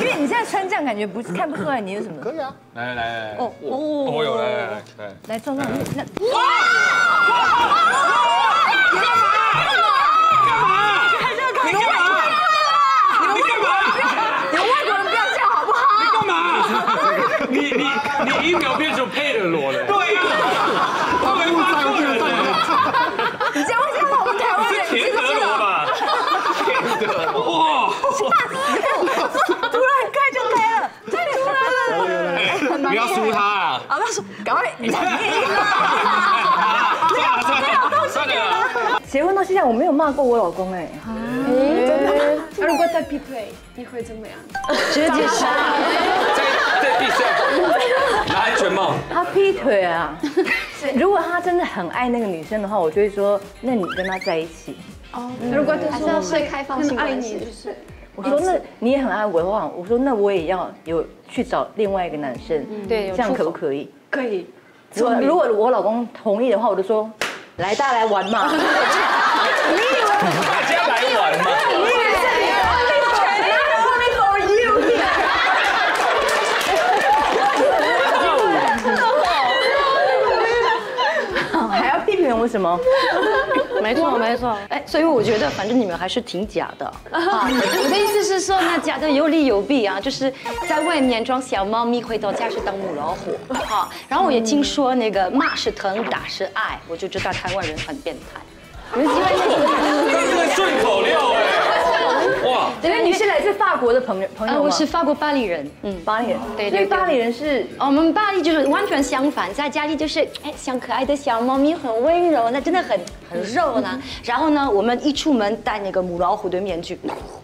[SPEAKER 4] 因为你现在穿这样，感觉不是看不出来你有什么。
[SPEAKER 6] 可以啊。
[SPEAKER 3] 来来来哦，
[SPEAKER 5] 哦
[SPEAKER 3] 我有来来来来，
[SPEAKER 4] 来壮壮，你那你外国人不要这样好不好？
[SPEAKER 8] 干嘛？你你你一秒变成配了裸了，
[SPEAKER 3] 对呀，他没发过人呢，
[SPEAKER 4] 你这样会像我们台湾人，你
[SPEAKER 3] 田德
[SPEAKER 4] 知不知道？
[SPEAKER 3] 罗吧？哇，
[SPEAKER 4] 突然开就没了，太突然了，
[SPEAKER 3] 不要输他。啊！
[SPEAKER 4] 啊，不要输，赶快！
[SPEAKER 3] 算了算了，
[SPEAKER 4] 结婚到现在，我没有骂过我老公哎。真的？
[SPEAKER 10] 那如果再匹配，你会怎么样？
[SPEAKER 4] 直接杀。
[SPEAKER 3] 在在地上拿安全帽，
[SPEAKER 4] 他劈腿啊！*laughs* 如果他真的很爱那个女生的话，我就会说，那你跟他在一起。
[SPEAKER 10] 哦如果
[SPEAKER 5] 还是要睡开放性
[SPEAKER 10] 爱你，
[SPEAKER 5] 关系
[SPEAKER 10] 就。是
[SPEAKER 4] 我说那你也很爱我的话，我说那我也要有去找另外一个男生，
[SPEAKER 2] 对
[SPEAKER 4] 这样可不可以？
[SPEAKER 10] 可以。
[SPEAKER 4] 如果如果我老公同意的话，我就说，来大家来玩嘛。
[SPEAKER 3] 你以为大家来玩嘛。*laughs*
[SPEAKER 4] 还要避免我什么？*laughs*
[SPEAKER 2] 没错没错，哎，所以我觉得反正你们还是挺假的。啊，*laughs* 我的意思是说，那假的有利有弊啊，就是在外面装小猫咪，回到家是当母老虎。啊，然后我也听说那个骂是疼，打是爱，我就知道台湾人很变态。你们喜欢那
[SPEAKER 3] 是个顺口溜哎，哇，
[SPEAKER 4] 因为你是来自法国的朋友朋友
[SPEAKER 2] 我是法国巴黎人，嗯。
[SPEAKER 4] 巴黎人，
[SPEAKER 2] 对对对
[SPEAKER 4] 所以巴黎人是
[SPEAKER 2] 哦我们巴黎就是完全相反，在家里就是哎像可爱的小猫咪，很温柔，那真的很很肉呢。*laughs* 然后呢，我们一出门戴那个母老虎的面具，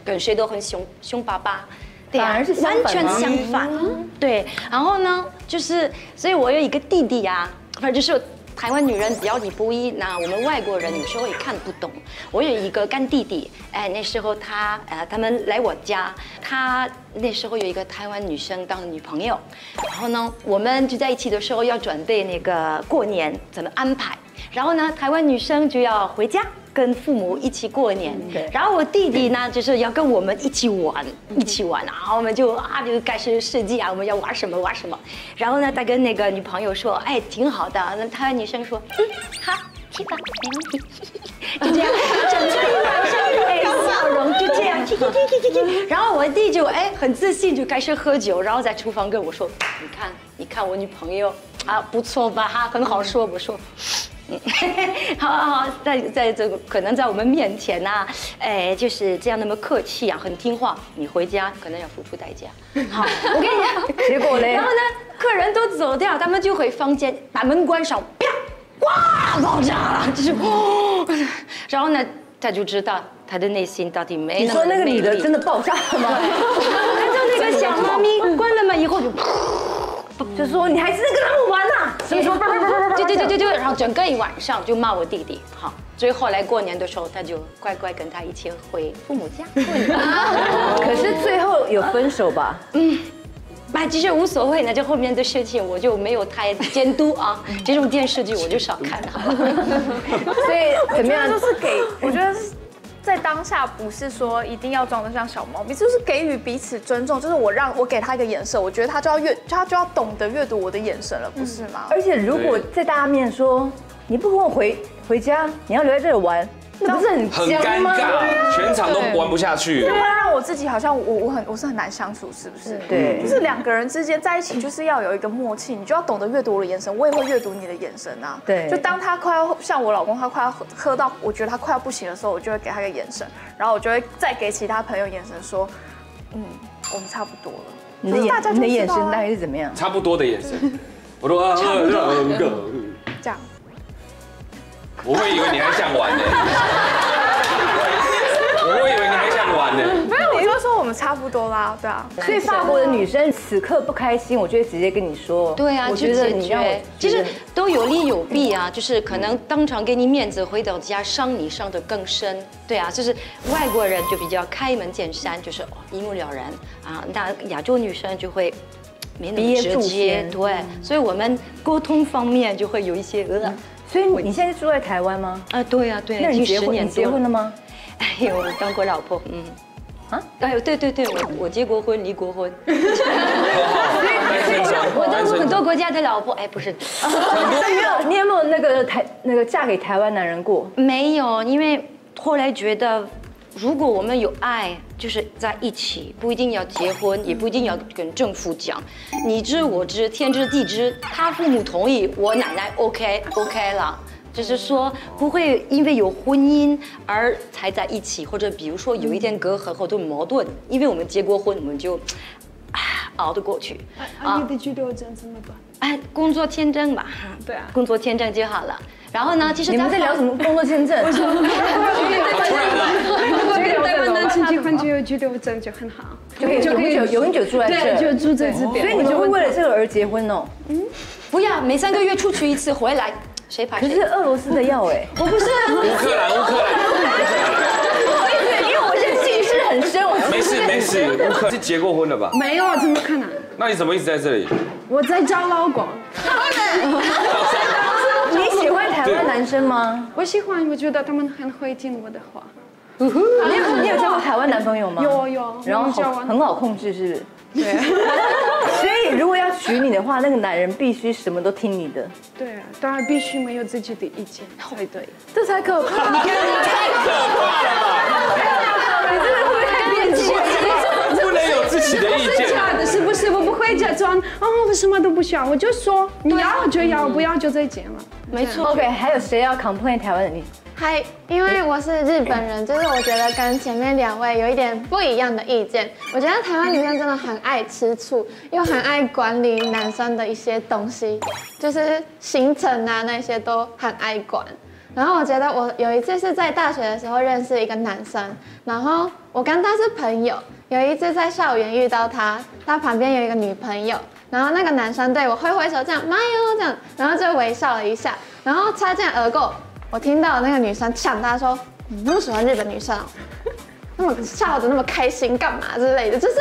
[SPEAKER 2] 跟谁都很凶凶巴巴。对啊
[SPEAKER 4] 反而是相反吗
[SPEAKER 2] 完全相反。对，然后呢，就是所以我有一个弟弟呀、反正就是。台湾女人表里不一，那我们外国人有时候也看不懂。我有一个干弟弟，哎，那时候他呃，他们来我家，他那时候有一个台湾女生当女朋友，然后呢，我们聚在一起的时候要准备那个过年怎么安排，然后呢，台湾女生就要回家。跟父母一起过年，然后我弟弟呢，就是要跟我们一起玩，一起玩，然后我们就啊就开始设计啊，我们要玩什么玩什么。然后呢，他跟那个女朋友说，哎，挺好的。那台湾女生说，嗯，好，去吧，没问题。就这样，整个一晚上，哎，笑容，就这样，*laughs* 然后我弟就哎很自信就开始喝酒，然后在厨房跟我说，你看你看我女朋友啊不错吧哈，很好说，我说。嗯，好好好，在在这个可能在我们面前呐、哎，就是这样那么客气啊，很听话。你回家可能要付出代价。*laughs* 好，我跟你讲，
[SPEAKER 4] 结果呢
[SPEAKER 2] 然后呢，客人都走掉，他们就回房间把门关上，啪，哇，爆炸了，就是，哦然后呢，他就知道他的内心到底没
[SPEAKER 4] 你
[SPEAKER 2] 那么
[SPEAKER 4] 说那个女的真的爆炸了吗？*laughs*
[SPEAKER 2] 他就那个小猫咪关了门以后就。
[SPEAKER 4] 就说你还是跟他们玩呐？什么什么？
[SPEAKER 2] 对对对对对，然后整个一晚上就骂我弟弟。好，所以后来过年的时候，他就乖乖跟他一起回父母家过年。
[SPEAKER 4] 可是最后有分手吧？
[SPEAKER 2] 嗯。那，其实无所谓呢，这后面的事情我就没有太监督啊。这种电视剧我就少看了。
[SPEAKER 4] 所以怎么样？
[SPEAKER 11] 就是给，我觉得是在当下不是说一定要装得像小猫咪，就是给予彼此尊重。就是我让我给他一个眼神，我觉得他就要阅，他就要懂得阅读我的眼神了，不是吗？
[SPEAKER 4] 而且如果在大家面说你不跟我回回家，你要留在这里玩，那不是很
[SPEAKER 3] 很尴？尬，全场都玩不下去
[SPEAKER 11] 就。会让我自己好像我我很我是很难相处，是不是？
[SPEAKER 4] 对
[SPEAKER 11] 就是两个人之间在一起，就是要有一个默契，你就要懂得阅读我的眼神，我也会阅读你的眼神啊。
[SPEAKER 4] 对
[SPEAKER 11] 就当他快要像我老公，他快要喝喝到我觉得他快要不行的时候，我就会给他一个眼神，然后我就会再给其他朋友眼神说，嗯，我们差不多了。
[SPEAKER 4] 你的
[SPEAKER 11] 就是大家就
[SPEAKER 4] 眼你的眼神大概是怎么样？
[SPEAKER 3] 差不多的眼神，*laughs* 我说啊，
[SPEAKER 11] 这样。
[SPEAKER 3] 我会以为你还想玩呢，我会以为你还想玩呢。
[SPEAKER 11] 没有，我就说我们差不多啦，对啊。
[SPEAKER 4] 所以法国的女生此刻不开心，我就会直接跟你说。
[SPEAKER 2] 对啊，
[SPEAKER 4] 我觉得你让我，
[SPEAKER 2] 其实都有利有弊啊。就是可能当场给你面子，回到家伤你伤得更深。对啊，就是外国人就比较开门见山，就是哦一目了然啊。那亚洲女生就会。没那么
[SPEAKER 4] 憋住
[SPEAKER 2] 直接，
[SPEAKER 4] 先
[SPEAKER 2] 对，所以我们沟通方面就会有一些呃，
[SPEAKER 4] 所以你现在住在台湾吗？
[SPEAKER 2] 啊，对啊，对啊，
[SPEAKER 4] 那
[SPEAKER 2] 已经
[SPEAKER 4] 你结婚？你结婚了吗？*laughs*
[SPEAKER 2] 哎呦，我当过老婆，嗯，
[SPEAKER 4] 啊？
[SPEAKER 2] 哎呦，对对对，我我结过婚，离过婚，*laughs*
[SPEAKER 3] 我
[SPEAKER 2] 我当过很多国家的老婆，哎，不是，
[SPEAKER 4] 那你有你有没有那个台那个嫁给台湾男人过？
[SPEAKER 2] 没有，因为后来觉得，如果我们有爱，就是在一起，不一定要结婚，也不一定要跟政府讲，你知我知，天知地知，他父母同意，我奶奶 OK OK 了。就是说不会因为有婚姻而才在一起，或者比如说有一点隔阂或者矛盾，因为我们结过婚，我们就熬得过去。
[SPEAKER 12] 啊，你的居留证怎么办？
[SPEAKER 2] 哎，工作签证吧，
[SPEAKER 12] 对啊，
[SPEAKER 2] 工作签证就好了。然后呢，其实
[SPEAKER 4] 你们在聊什么工作签证？*laughs*
[SPEAKER 12] 我说，跟台湾男生结婚就有居留证就很好，
[SPEAKER 4] 就可以永久永久住在这
[SPEAKER 12] 就住在这边。
[SPEAKER 4] 所以你们会为了。这个而结婚哦？
[SPEAKER 2] 不要每三个月出去一次，回来谁怕谁？
[SPEAKER 4] 可是俄罗斯的要哎，
[SPEAKER 2] 我不是，
[SPEAKER 3] 乌克兰，乌克兰，
[SPEAKER 4] 因为我现在近视很深，我
[SPEAKER 3] 没事没事，乌克是结过婚了。吧？
[SPEAKER 12] 没有，怎么可能？
[SPEAKER 3] 那你怎么一直在这里？
[SPEAKER 12] 我在找老公。*laughs*
[SPEAKER 4] 你喜欢台湾男生吗？
[SPEAKER 12] 我喜欢，我觉得他们很会听我的话。
[SPEAKER 4] 你有你有交过台湾男朋友吗？
[SPEAKER 12] 有有
[SPEAKER 4] 然后
[SPEAKER 12] 交往
[SPEAKER 4] 很好控制，是不是？
[SPEAKER 12] 对 *laughs*
[SPEAKER 4] 所以如果要娶你的话，那个男人必须什么都听你的。
[SPEAKER 12] 对啊，当然必须没有自己的意见才对。
[SPEAKER 4] 这才可怕！你看，太可怕了！*laughs* 你这个会不会太变气了？
[SPEAKER 3] 不能有自己的意
[SPEAKER 12] 是
[SPEAKER 3] 见。
[SPEAKER 12] 假的，是不是？我不会假装哦，我什么都不需要，我就说你要就要，不要就再见了。
[SPEAKER 2] 没错。
[SPEAKER 4] OK，还有谁要 complain 台湾的你？
[SPEAKER 13] 还因为我是日本人，就是我觉得跟前面两位有一点不一样的意见。我觉得台湾女生真的很爱吃醋，又很爱管理男生的一些东西，就是行程啊那些都很爱管。然后我觉得我有一次是在大学的时候认识一个男生，然后我跟他是朋友。有一次在校园遇到他，他旁边有一个女朋友，然后那个男生对我挥挥手这样，妈哟这样，然后就微笑了一下，然后擦肩而过。我听到那个女生抢他说：“你那么喜欢日本女生、哦，那么笑得那么开心干嘛之类的，就是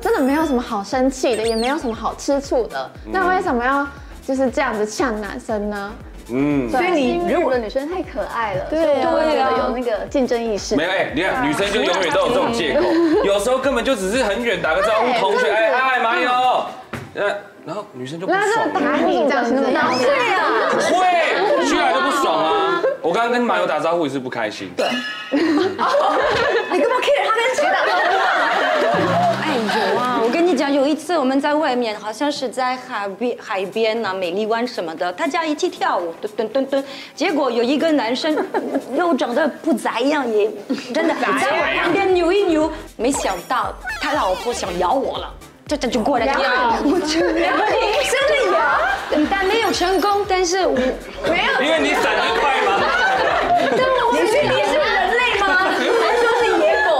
[SPEAKER 13] 真的没有什么好生气的，也没有什么好吃醋的。那为什么要就是这样子呛男生呢？
[SPEAKER 3] 嗯，
[SPEAKER 13] 所以你
[SPEAKER 14] 日本女生太可爱了，
[SPEAKER 13] 对啊
[SPEAKER 14] 所以我觉得有那个竞争意识。
[SPEAKER 3] 没有哎，你看女生就永远都有这种借口，*laughs* 有时候根本就只是很远打个招呼，同学哎嗨麻友，呃，然后女生就不爽
[SPEAKER 13] 打你这样子，
[SPEAKER 14] 哪会啊？
[SPEAKER 3] 会，居然就不爽啊！我我刚刚跟马友打招呼也是不开心。对，
[SPEAKER 4] 你干嘛 care 他跟谁打招呼
[SPEAKER 2] 有一次我们在外面，好像是在海边、海边呐、美丽湾什么的，大家一起跳舞，蹲蹲蹲蹲，结果有一个男生又长得不咋样，也真的在我旁边扭一扭，没想到他老婆想咬我了。这这就过来咬我，真的咬，但没有成功，但是我没有，
[SPEAKER 3] 因为你闪得快吗？*laughs*
[SPEAKER 2] 但我
[SPEAKER 4] 你是你是人类吗？还是说是野狗？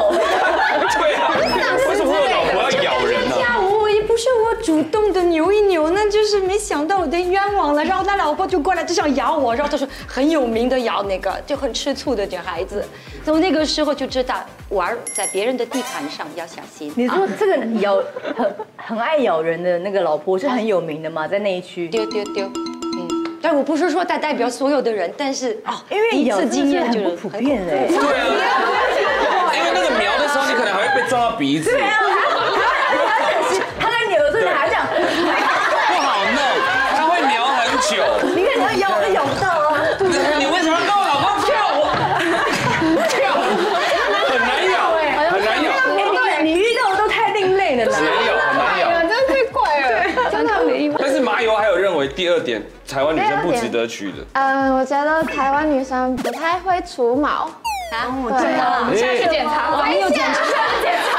[SPEAKER 3] 对啊，为什么我老婆要咬人呢？
[SPEAKER 2] 跳舞也不是我主动的扭一扭，那就是没想到我的冤枉了。然后他老婆就过来就想咬我，然后他说很有名的咬那个就很吃醋的女孩子。从那个时候就知道玩在别人的地盘上要小心。
[SPEAKER 4] 你说这个咬很很爱咬人的那个老婆是很有名的吗？在那一区？
[SPEAKER 2] 丢丢丢，嗯，但我不是说它代表所有的人，但是哦，
[SPEAKER 4] 因为咬
[SPEAKER 2] 一次经验
[SPEAKER 4] 很
[SPEAKER 2] 就
[SPEAKER 4] 不普遍哎。
[SPEAKER 3] 对啊，因为那个瞄的时候，你可能还会被撞到鼻子。
[SPEAKER 4] 对啊，他在扭的时候你还这样，
[SPEAKER 3] 不好弄，他会瞄很久。
[SPEAKER 4] 你看你要咬都咬不到啊。
[SPEAKER 3] 你为什么要跟我老公跳舞？跳舞很难咬，很难咬。
[SPEAKER 4] 哎，你你遇到的都太另类了呢。
[SPEAKER 3] 没有，很难咬。
[SPEAKER 15] 真的太怪了，
[SPEAKER 13] 真的没
[SPEAKER 3] 但是麻油还有认为第二点，台湾女生不值得娶的。
[SPEAKER 13] 嗯，我觉得台湾女生不太会除毛。
[SPEAKER 2] 啊，
[SPEAKER 13] 对啊，
[SPEAKER 15] 现在去检查，
[SPEAKER 2] 我没有检查，
[SPEAKER 15] 检查。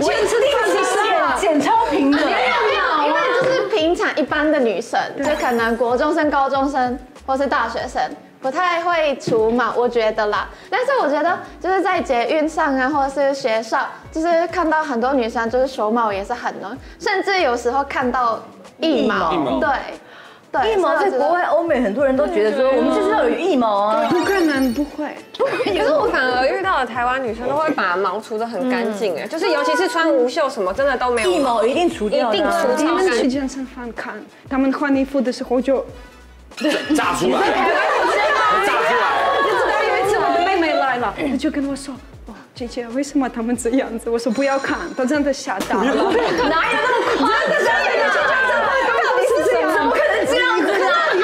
[SPEAKER 4] 我也是第二次检超频的。
[SPEAKER 13] 没有没有，因为就是平常一般的女生，就可能国中生、高中生或是大学生。不太会除毛，我觉得啦。但是我觉得就是在捷运上啊，或者是学校，就是看到很多女生就是手毛也是很浓，甚至有时候看到一毛对。对，
[SPEAKER 4] 一毛在国外欧美很多人都觉得说，我们就是要有一毛啊。
[SPEAKER 12] 不可能不会，*laughs*
[SPEAKER 15] 可是我反而遇到的台湾女生都会把毛除得很干净哎，就是尤其是穿无袖什么，真的都没有
[SPEAKER 4] 一毛一定除掉
[SPEAKER 15] 一定除掉
[SPEAKER 12] 你们。去健身房看，他们换衣服的时候就 *laughs*
[SPEAKER 3] 炸出来，*laughs* 炸出来。
[SPEAKER 12] 我就知道有一次我的妹妹来了，她就跟我说。哦，姐姐，为什么他们这样子？我说不要看，她真的吓到了。
[SPEAKER 4] 哪有那么夸张？真的就这样子，到底是这样？怎么可能这样子啊？
[SPEAKER 3] 你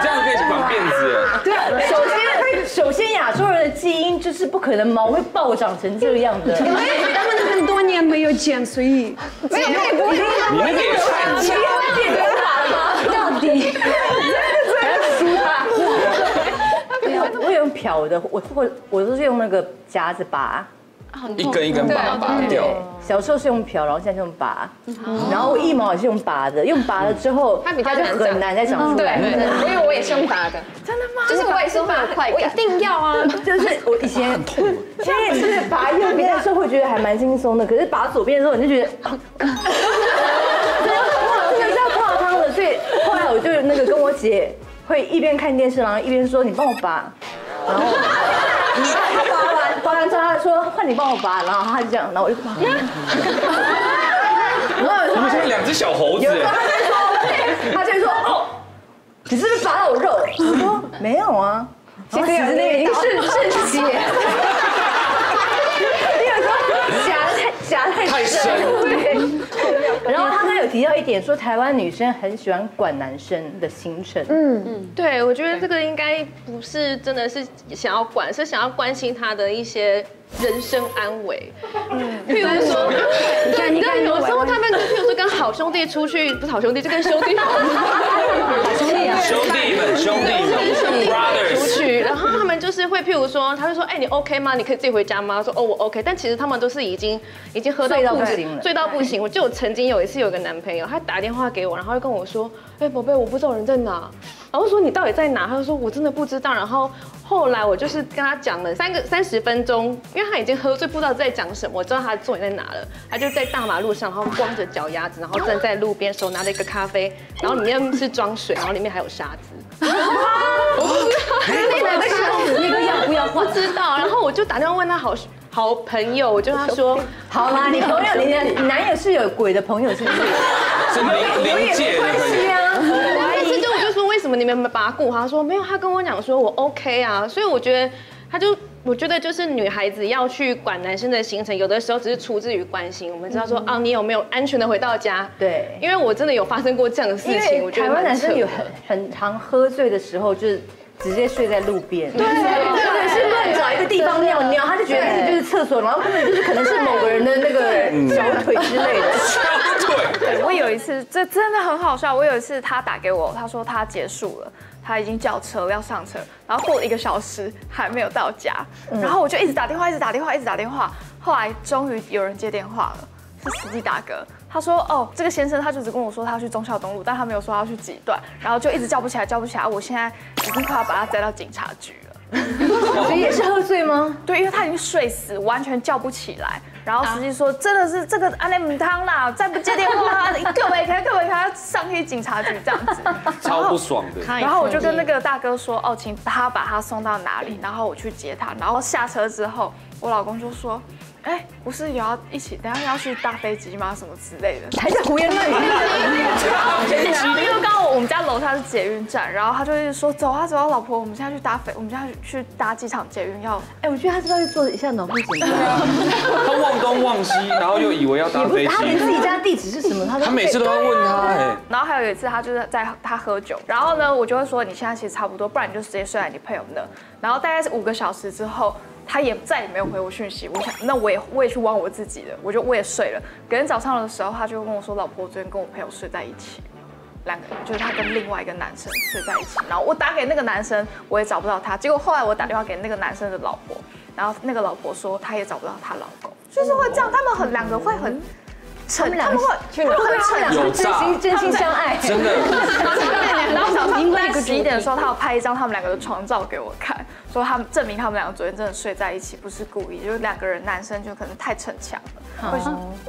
[SPEAKER 3] 这样可以管辫子。
[SPEAKER 4] 对，首先首先亚洲人的基因就是不可能毛会暴长成这个样子。
[SPEAKER 12] 因为他们很多年没有剪，所以
[SPEAKER 15] 没有，也不会。
[SPEAKER 3] 你那个也太
[SPEAKER 4] 你会变头发了吗？到底？还要梳它？我用漂的，我我我都是用那个夹子拔。
[SPEAKER 3] 一根一根把它拔掉。
[SPEAKER 4] 小时候是用漂，然后现在是用拔，然后我腋毛也是用拔的，用拔了之后，
[SPEAKER 15] 它比较
[SPEAKER 4] 就
[SPEAKER 15] 难
[SPEAKER 4] 很难再长出来。
[SPEAKER 15] 对对，因为我也是用拔的。
[SPEAKER 12] 真的吗？
[SPEAKER 15] 就是我也是拔，我一定要啊。
[SPEAKER 4] 就是我以前很痛，现在是拔右边的时候会觉得还蛮轻松的，可是拔左边的时候你就觉得，*laughs* 真的是要泡汤的。所以后来我就那个跟我姐会一边看电视，然后一边说你帮我拔，然后 *laughs* 她拔完拔完之后她说换你帮我拔，然后他就这样，然后我就拔。然后有时候
[SPEAKER 3] 你们像两只小猴子
[SPEAKER 4] 他就说，他就说哦，你是不是拔到我肉？我说没有啊，其实那个已经是是血。因为说夹太夹太
[SPEAKER 3] 太深
[SPEAKER 4] 对。然后他刚有提到一点，说台湾女生很喜欢管男生的行程。
[SPEAKER 15] 嗯嗯，对，我觉得这个应该不是真的是想要管，是想要关心他的一些人生安危。嗯，譬如说，
[SPEAKER 2] 你看你看
[SPEAKER 15] 有时候他们就譬如说跟好兄弟出去，不是好兄弟，就跟兄弟。
[SPEAKER 2] 好兄弟啊，*laughs*
[SPEAKER 3] 兄弟们，兄弟们
[SPEAKER 15] 出
[SPEAKER 3] ，brothers。
[SPEAKER 15] 去，然后他们就是会，譬如说，他会说，哎，你 OK 吗？你可以自己回家吗？说，哦，我 OK。但其实他们都是已经已经喝到
[SPEAKER 4] 醉到
[SPEAKER 15] 不
[SPEAKER 4] 不行
[SPEAKER 15] 醉到不行。我就有曾经有一次有个男朋友，他打电话给我，然后就跟我说，哎，宝贝，我不知道人在哪。然后说你到底在哪？他就说我真的不知道。然后后来我就是跟他讲了三个三十分钟，因为他已经喝醉，不知道在讲什么。我知道他重点在哪了，他就在大马路上，然后光着脚丫子，然后站在路边，手拿着一个咖啡，然后里面是装水，然后里面还有沙子。*laughs* *laughs* 我不知道那个沙子那个要不要换？不知道。然后我就打电话问他好好朋友，*laughs* 我就跟他说，*laughs*
[SPEAKER 4] 好啦，你朋友，你的男友是有鬼的朋友是不是？*laughs*
[SPEAKER 3] 是灵灵界的朋友。
[SPEAKER 15] 啊，但是就我就说为什么你们没把他顾好？他说没有，他跟我讲说我 OK 啊，所以我觉得他就我觉得就是女孩子要去管男生的行程，有的时候只是出自于关心。我们知道说，啊，你有没有安全的回到家？
[SPEAKER 4] 对，
[SPEAKER 15] 因为我真的有发生过这样的事情，我觉得
[SPEAKER 4] 为台湾男生有很很常喝醉的时候，就是直接睡在路边，
[SPEAKER 15] 对
[SPEAKER 4] 乱找一个地方尿尿，他就觉得自己就是厕所，然后根本就是可能是某个人的那个小腿之类的。
[SPEAKER 11] 对，我有一次，这真的很好笑。我有一次，他打给我，他说他结束了，他已经叫车了要上车，然后过了一个小时还没有到家，然后我就一直打电话，一直打电话，一直打电话。后来终于有人接电话了，是司机大哥。他说：“哦，这个先生他就只跟我说他要去忠孝东路，但他没有说他要去几段，然后就一直叫不起来，叫不起来。我现在已经快要把他载到警察局了。” *laughs*
[SPEAKER 4] 所以也是喝醉吗？
[SPEAKER 11] 对，因为他已经睡死，完全叫不起来。然后司机说：“真的是这个安内姆汤啦，再不接电话，*laughs* 各位开各位开，上去警察局这样子。”
[SPEAKER 9] 超不爽的。
[SPEAKER 11] 然后我就跟那个大哥说：“哦，请他把他送到哪里，然后我去接他。”然后下车之后，我老公就说。哎，不是有要一起，等下要去搭飞机吗？什么之类的，
[SPEAKER 4] 还在胡言乱语。*laughs*
[SPEAKER 11] 因为刚刚我们家楼下是捷运站，然后他就一直说走啊走啊，老婆，我们现在去搭飞，我们现在去搭机场捷运要。
[SPEAKER 4] 哎，我觉得他是不是要去做一下脑部检查？
[SPEAKER 9] 他忘东忘西，然后又以为要搭飞机。
[SPEAKER 4] 他连自己家地址是什么，他
[SPEAKER 9] 他每次都要问他。哎，
[SPEAKER 11] 然后还有一次，他就是在他喝酒，然后呢，我就会说你现在其实差不多，不然你就直接睡在你朋友那。然后大概是五个小时之后。他也再也没有回我讯息，我想那我也我也去忘我自己了，我就我也睡了。隔天早上的时候，他就跟我说，老婆昨天跟我朋友睡在一起，两个人就是他跟另外一个男生睡在一起。然后我打给那个男生，我也找不到他。结果后来我打电话给那个男生的老婆，然后那个老婆说她也找不到她老公，就是会这样，他们很两个会很。
[SPEAKER 4] 他们两个会，他们两个真心真心相爱，
[SPEAKER 9] 真的。
[SPEAKER 11] 然后早上十一点的时候，他有拍一张他们两个的床照给我看，说他们证明他们两个昨天真的睡在一起，不是故意，就是两个人男生就可能太逞强了，会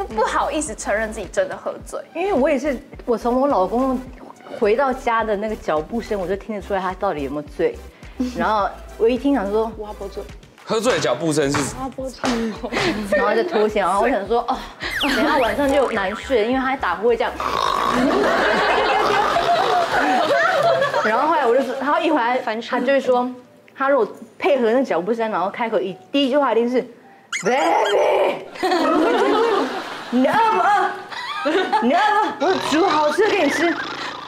[SPEAKER 11] 不不好意思承认自己真的喝醉。
[SPEAKER 4] 因为我也是，我从我老公回到家的那个脚步声，我就听得出来他到底有没有醉。*laughs* 然后我一听想说，
[SPEAKER 15] 挖不醉。
[SPEAKER 9] 喝醉的脚步声是，*laughs*
[SPEAKER 4] 然后就脱险，然后我想说，哦，等下晚上就难睡，因为他打呼会这样。*laughs* 然后后来我就说，然后一回来，他就会说，他如果配合那脚步声，然后开口一第一句话一定是，baby，*laughs* 你饿不饿？你饿不？我煮好吃的给你吃。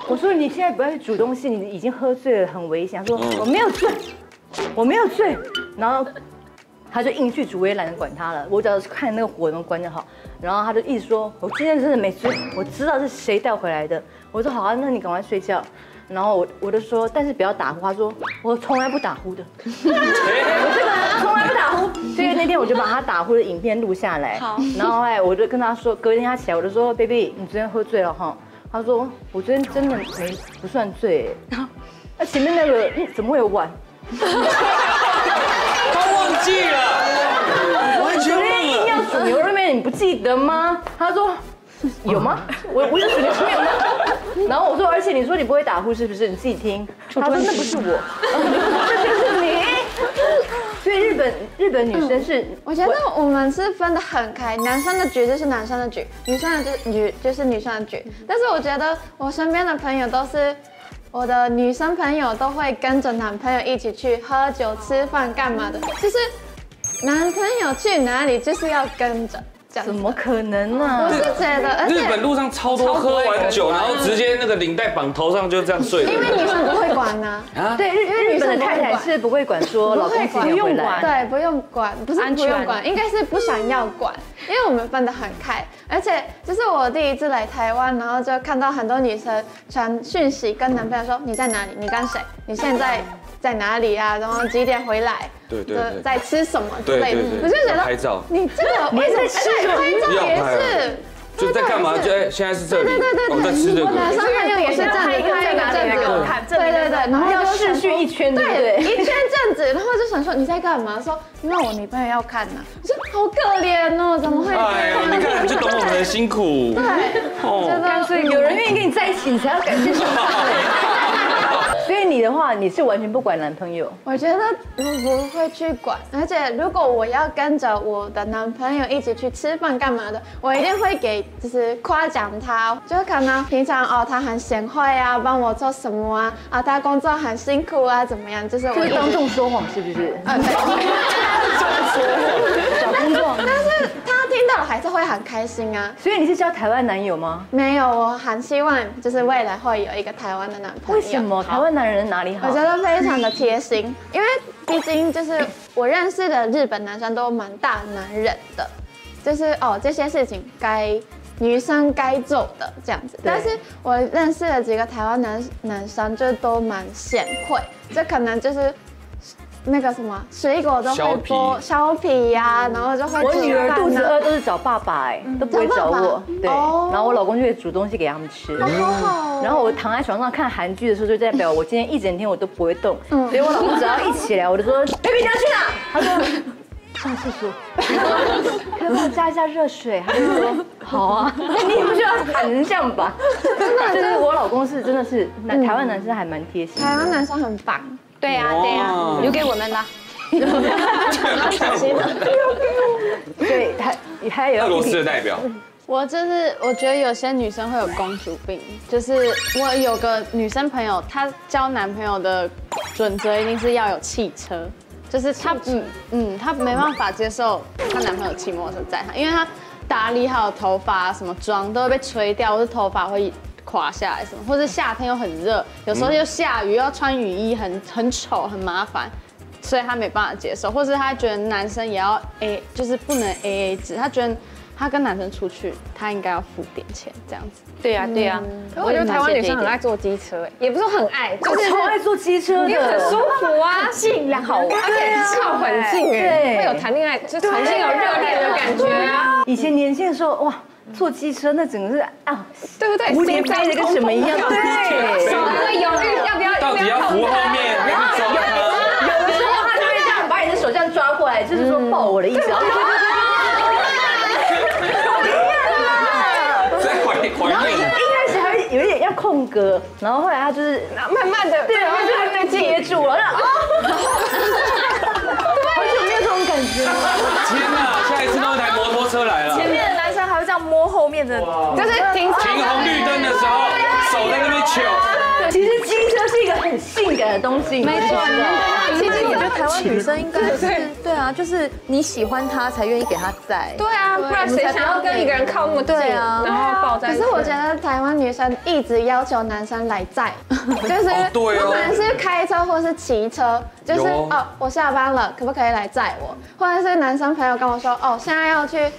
[SPEAKER 4] 我说你现在不要去煮东西，你已经喝醉了，很危险。他说我没有醉，我没有醉。然后他就硬去煮，我也懒得管他了。我只要看那个火能关就好。然后他就一直说：“我今天真的没醉，我知道是谁带回来的。”我说：“好啊，那你赶快睡觉。”然后我我就说：“但是不要打呼。”他说：“我从来不打呼的。”我这个人从来不打呼。所以那天我就把他打呼的影片录下来。好。然后哎，我就跟他说，隔天他起来，我就说：“baby，你昨天喝醉了哈？”他说：“我昨天真的没不算醉。”那前面那个怎么会有碗？
[SPEAKER 9] 他忘记了，完全忘了。
[SPEAKER 4] 硬要煮牛肉面，你不记得吗？他说 *laughs* 有吗？*laughs* 我我有煮牛肉面吗？然后我说，而且你说你不会打呼是不是？你自己听。他说那不是我，*laughs* 这就是你。所以日本日本女生是，
[SPEAKER 13] 我觉得我们是分得很开，男生的局就是男生的局，女生的就女就是女生的局。但是我觉得我身边的朋友都是。我的女生朋友都会跟着男朋友一起去喝酒、吃饭、干嘛的，就是男朋友去哪里就是要跟着。
[SPEAKER 4] 怎么可能呢？
[SPEAKER 13] 我是觉得，
[SPEAKER 9] 日本路上超多喝完酒，然后直接那个领带绑头上就这样睡。
[SPEAKER 13] 因为女生不会管呢。
[SPEAKER 4] 啊，对，因为日本的太太是不会管说老公不用管，
[SPEAKER 13] 对，不用管，不是不用管，应该是不想要管，因为我们分得很开，而且这是我第一次来台湾，然后就看到很多女生传讯息跟男朋友说你在哪里，你跟谁，你现在。在哪里啊？然后几点回来？
[SPEAKER 9] 对对
[SPEAKER 13] 在吃什么之类的？我就觉得
[SPEAKER 9] 拍照，
[SPEAKER 13] 你这个
[SPEAKER 4] 也是吃
[SPEAKER 13] 拍照也是，
[SPEAKER 9] 就在干嘛？就在现在是这里，
[SPEAKER 13] 对对对
[SPEAKER 9] 我在吃这个。
[SPEAKER 13] 男生朋友也是这样子拍一个阵子给我看，对对对，然后
[SPEAKER 4] 要视讯一圈，对
[SPEAKER 13] 一圈阵子，然后就想说你在干嘛？说因为我女朋友要看呢。我说好可怜哦，怎么会？哎
[SPEAKER 9] 呀，你看就懂我们的辛苦。
[SPEAKER 13] 对，
[SPEAKER 4] 哦，干脆有人愿意跟你在一起，你才要感谢他。*laughs* 所以你的话，你是完全不管男朋友？
[SPEAKER 13] 我觉得我不会去管，而且如果我要跟着我的男朋友一起去吃饭干嘛的，我一定会给，就是夸奖他，就可能平常哦他很贤惠啊，帮我做什么啊，啊他工作很辛苦啊，怎么样？就是我
[SPEAKER 4] 当众说谎是不是？啊对。找工作，
[SPEAKER 13] 但是他听到了还是会很开心啊。
[SPEAKER 4] 所以你是交台湾男友吗？
[SPEAKER 13] 没有，我很希望就是未来会有一个台湾的男朋友。
[SPEAKER 4] 为什么台湾男人哪里好？
[SPEAKER 13] 我觉得非常的贴心，因为毕竟就是我认识的日本男生都蛮大男人的，就是哦这些事情该女生该做的这样子。但是我认识的几个台湾男男生就都蛮贤惠，这可能就是。那个什么水果都会剥削皮呀，然后就会。
[SPEAKER 4] 我女儿肚子饿都是找爸爸哎，都不会找我。对，然后我老公就会煮东西给他们吃。然后我躺在床上看韩剧的时候，就代表我今天一整天我都不会动。所以我老公只要一起来，我就说：“baby 你要去哪？”他说：“上厕所。”可以帮我加一下热水。他就说：“好啊。*laughs* ”你不需要喊成这样吧？*laughs* 真的，就是我老公是真的是男台湾男生还蛮贴心。
[SPEAKER 13] 台湾男生很棒。
[SPEAKER 2] 对呀，对呀，留给我们啦。蛮
[SPEAKER 13] 小心的。
[SPEAKER 4] 对，还还有
[SPEAKER 3] 俄罗斯的代表。
[SPEAKER 16] 我就是我觉得有些女生会有公主病，就是我有个女生朋友，她交男朋友的准则一定是要有汽车，就是她嗯嗯，她没办法接受她男朋友骑摩托车载她，因为她打理好头发什么妆都会被吹掉，或是头发会。垮下来什么，或者夏天又很热，有时候又下雨，又要穿雨衣，很很丑，很麻烦，所以他没办法接受，或是他觉得男生也要 A，就是不能 A A 制，他觉得他跟男生出去，他应该要付点钱这样子。
[SPEAKER 2] 对呀对呀，
[SPEAKER 16] 我觉得台湾女生很爱坐机车，哎，也不是很爱，
[SPEAKER 4] 就是超爱坐机车
[SPEAKER 16] 的，很舒服啊，吸引力好，而且靠很近，哎，会有谈恋爱，就重新有热恋的感觉啊。
[SPEAKER 4] 以前年轻的时候，哇。坐机车那整个是啊，
[SPEAKER 16] 对不对？
[SPEAKER 4] 蝴蝶飞的跟什么一样？
[SPEAKER 16] 对，手会犹豫要不要？
[SPEAKER 3] 到底要扶后面还是抓
[SPEAKER 4] 他？有的时候他就会这样把你的手这样抓过来，就是说抱我的意思。对对
[SPEAKER 3] 对在怀怀念。
[SPEAKER 4] 一开始还有一点要空格，然后后来他就是
[SPEAKER 16] 慢慢的，
[SPEAKER 4] 对，然后就被接住了。啊！好久没有这种感觉。
[SPEAKER 3] 天哪！下一次弄一台摩托车来了。
[SPEAKER 11] 摸后面的，
[SPEAKER 16] 就是停
[SPEAKER 3] 停红绿灯的时候，手在那边求。
[SPEAKER 4] 其实机车是一个很性感的东西，
[SPEAKER 2] 没错。
[SPEAKER 4] 其实我觉得台湾女生应该是，对啊，就是你喜欢他才愿意给他载。
[SPEAKER 16] 对啊，不然谁想要跟一个人靠那么近，然后抱在
[SPEAKER 13] 可是我觉得台湾女生一直要求男生来载，*laughs* 就是不管是开车或是骑车，就是哦，我下班了，可不可以来载我？或者是男生朋友跟我说，哦，现在要去。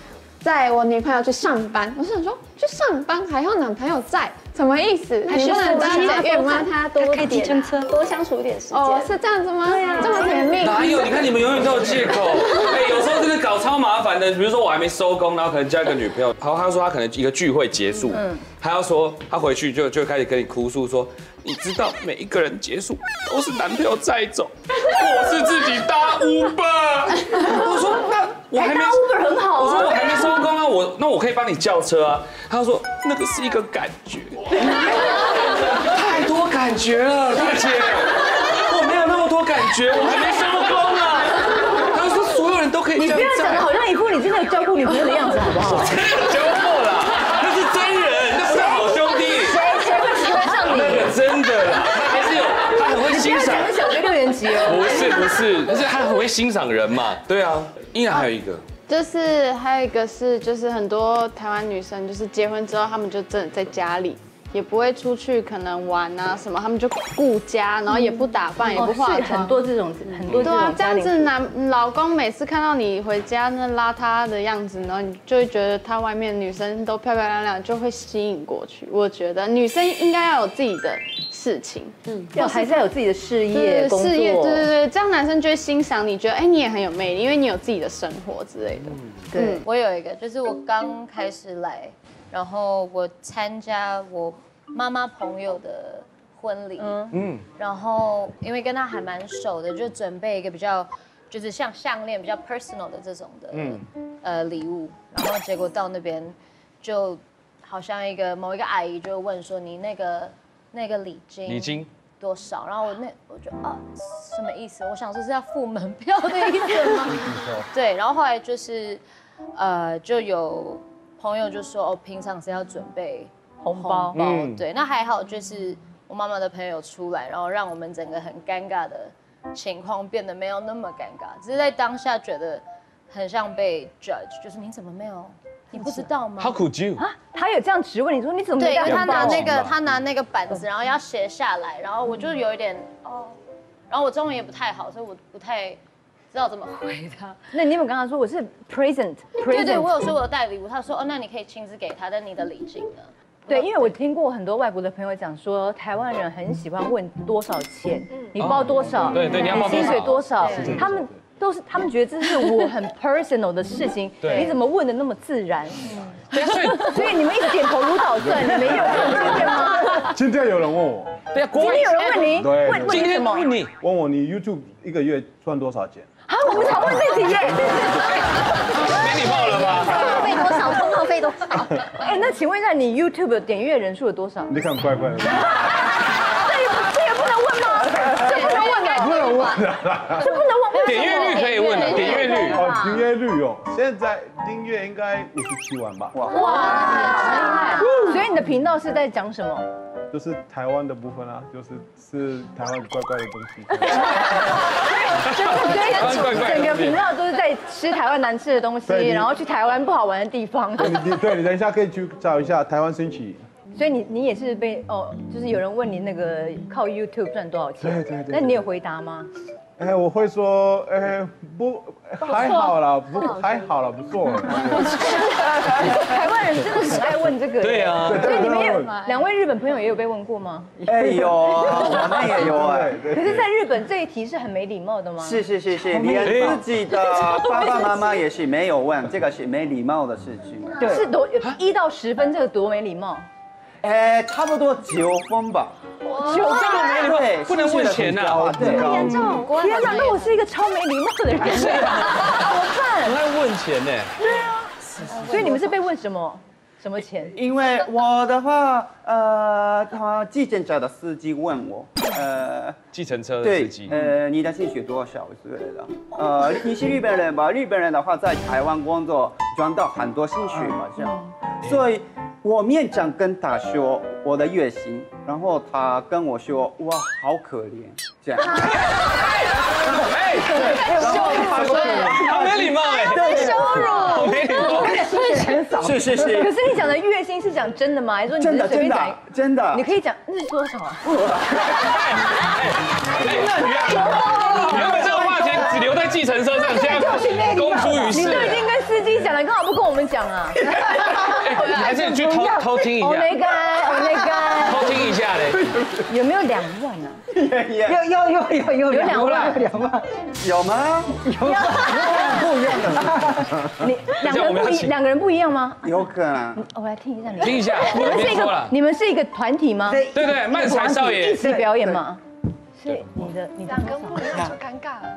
[SPEAKER 13] 载我女朋友去上班，我想说去上班还要男朋友在，什么意思？
[SPEAKER 2] 还是能帮他
[SPEAKER 13] 多帮他多
[SPEAKER 2] 开计程车，多相处一点时间。哦，
[SPEAKER 13] 是这样子吗？对呀，这么甜蜜。
[SPEAKER 3] 哪有？你看你们永远都有借口。*laughs* 哎，有时候真的搞超麻烦的。比如说我还没收工，然后可能交一个女朋友，然后他说他可能一个聚会结束，嗯，他要说他回去就就开始跟你哭诉说，你知道每一个人结束都是男朋友载走，*laughs* 我是自己搭 Uber。我说那。
[SPEAKER 4] 我还没 Uber 很好
[SPEAKER 3] 我说我还没收工啊，我那我可以帮你叫车啊。他说那个是一个感觉，太多感觉了，大姐，我没有那么多感觉，我还没收工啊。他说所有人都可以。
[SPEAKER 4] 你不要讲的好像以后你真的有交过女朋友的样子，好不好？*laughs*
[SPEAKER 3] 真的有交过了，那是真人，那是好兄弟。
[SPEAKER 4] 谁谁会喜欢上你？
[SPEAKER 3] 那个真的啦，他还是有，他很会欣赏。
[SPEAKER 4] 小学六年级哦。
[SPEAKER 3] 不 *laughs* 是不是，但是他很会欣赏人嘛，对啊。依然还有一个，
[SPEAKER 16] 就是还有一个是，就是很多台湾女生，就是结婚之后，她们就真的在家里。也不会出去，可能玩啊什么，他们就顾家，然后也不打扮，也不化妆，
[SPEAKER 4] 很多这种，很多这种。对啊，
[SPEAKER 16] 这样子男老公每次看到你回家那邋遢的样子，然后你就会觉得他外面女生都漂漂亮亮，就会吸引过去。我觉得女生应该要有自己的事情，
[SPEAKER 4] 嗯，要还是要有自己的事业、事业，
[SPEAKER 16] 对对对，这样男生就会欣赏你，觉得哎你也很有魅力，因为你有自己的生活之类的。
[SPEAKER 4] 对，
[SPEAKER 14] 我有一个，就是我刚开始来。然后我参加我妈妈朋友的婚礼，嗯，然后因为跟他还蛮熟的，就准备一个比较，就是像项链比较 personal 的这种的，嗯，呃礼物。然后结果到那边，就好像一个某一个阿姨就问说：“你那个那个礼金
[SPEAKER 3] 礼金
[SPEAKER 14] 多少？”然后我那我就啊什么意思？我想说是要付门票的意思吗？*laughs* 对，然后后来就是呃就有。朋友就说：“哦，平常是要准备
[SPEAKER 4] 红包，
[SPEAKER 14] 包对，那还好，就是我妈妈的朋友出来，然后让我们整个很尴尬的情况变得没有那么尴尬，只是在当下觉得很像被 judge，就是你怎么没有，你不知道吗
[SPEAKER 3] ？How could you？
[SPEAKER 4] 啊，他有这样质问你说你怎么
[SPEAKER 14] 对，因为他拿那个他拿那个板子，然后要写下来，然后我就有一点哦，然后我中文也不太好，所以我不太知道怎么回 *laughs* 他。
[SPEAKER 4] 那你有没有跟他说我是 present？*laughs*
[SPEAKER 14] 对对，我有说我有带礼物，他说哦，那你可以亲自给他，但你的礼金呢？
[SPEAKER 4] 对，因为我听过很多外国的朋友讲说，台湾人很喜欢问多少钱，你包多少，
[SPEAKER 3] 对对你要包多少
[SPEAKER 4] 薪水多少他们都是他们觉得这是我很 *laughs* personal 的事情，
[SPEAKER 17] 对
[SPEAKER 4] 你怎么问的那么自然？
[SPEAKER 3] 对，所以 *laughs*
[SPEAKER 4] 所以你们一直点头如捣蒜，你们有这种经验吗？*laughs*
[SPEAKER 17] 今天有人问我，
[SPEAKER 3] 对啊，
[SPEAKER 4] 今天有人问你，
[SPEAKER 17] 对，
[SPEAKER 4] 问问你什么？
[SPEAKER 3] 你
[SPEAKER 17] 问我你 YouTube 一个月赚多少钱？
[SPEAKER 4] 啊，我们常问这题耶。
[SPEAKER 3] 没礼貌了吧？
[SPEAKER 4] 通话费多少？通话费多少？哎，那请问一下，你 YouTube 的点阅人数有多少？
[SPEAKER 17] 你看怪怪的，
[SPEAKER 4] 这也这也不能问吗？这不能问吗？
[SPEAKER 17] 不能问
[SPEAKER 4] 这不能问，
[SPEAKER 3] 点阅率可以问的，点阅率
[SPEAKER 17] 哦，订阅率哦，现在订阅应该五十七万吧？哇，
[SPEAKER 4] 哇，所以你的频道是在讲什么？
[SPEAKER 17] 就是台湾的部分啊，就是是台湾怪怪的东西。
[SPEAKER 4] 所以整个频道都是在吃台湾难吃的东西，然后去台湾不好玩的地方。
[SPEAKER 17] 对你对你等一下可以去找一下台湾升旗。
[SPEAKER 4] 所以你你也是被哦，就是有人问你那个靠 YouTube 赚多少钱？
[SPEAKER 17] 对对对对
[SPEAKER 4] 那你有回答吗？
[SPEAKER 17] 哎，我会说，哎，不，还好啦，不还好啦，不错。
[SPEAKER 4] 台湾人真的很爱问这个。
[SPEAKER 17] 对啊
[SPEAKER 4] 所以你们也有两位日本朋友也有被问过吗？
[SPEAKER 18] 哎有啊我们也有哎
[SPEAKER 4] 可是，在日本这一题是很没礼貌的吗？
[SPEAKER 18] 是是是是，连自己的爸爸妈妈也是没有问，这个是没礼貌的事情。
[SPEAKER 4] 对是多一到十分，这个多没礼貌。
[SPEAKER 18] 哎，差不多九分吧。
[SPEAKER 4] 九分
[SPEAKER 3] 这么没礼貌，不能问钱啊
[SPEAKER 18] 对，
[SPEAKER 4] 太严重！天哪，那我是一个超没礼貌的人，
[SPEAKER 3] 是啊
[SPEAKER 4] 怎么办？
[SPEAKER 3] 很爱问钱呢。
[SPEAKER 4] 对啊所以你们是被问什么？什么钱？
[SPEAKER 18] 因为我的话，呃，他计程车的司机问我，呃，
[SPEAKER 3] 计程车司机，，
[SPEAKER 18] 呃，你的薪水多少之类的？呃，你是日本人吧？日本人的话，在台湾工作赚到很多薪水嘛，这样。所以我面长跟他说我的月薪，然后他跟我说，哇，好可怜，这样。*laughs*
[SPEAKER 3] 哎，
[SPEAKER 18] 然后他
[SPEAKER 3] 没礼貌哎，
[SPEAKER 4] 被羞辱，
[SPEAKER 3] 好没礼貌。
[SPEAKER 18] 是是是
[SPEAKER 4] 可是你讲的月薪是讲真的吗？还是说你只
[SPEAKER 18] 真的真的
[SPEAKER 4] 是随便讲？
[SPEAKER 18] 真的
[SPEAKER 4] 你可以讲那是多少啊？*laughs*
[SPEAKER 3] 原本这个话题只留在计程车上，现在公诸于世
[SPEAKER 4] 你都已经跟司机讲了，干嘛不跟我们讲啊？
[SPEAKER 3] 你还是你去偷偷听一下
[SPEAKER 4] 我没干，我没干。
[SPEAKER 3] 偷听一下嘞。
[SPEAKER 4] 有没有两万啊？
[SPEAKER 18] 有
[SPEAKER 19] 有有有有
[SPEAKER 4] 有两万，
[SPEAKER 19] 两万，
[SPEAKER 18] 有吗？
[SPEAKER 19] 有 *laughs* 不一样的。
[SPEAKER 4] 你两个人不一，两个人不一样吗？
[SPEAKER 18] 有可能。
[SPEAKER 4] 我来听一下你。
[SPEAKER 3] 听一下
[SPEAKER 4] 你们是一个你们是一个团体吗？
[SPEAKER 3] 对对对漫才少爷
[SPEAKER 4] 一起表演吗？是你的，你的
[SPEAKER 20] 两个不一样就尴尬了。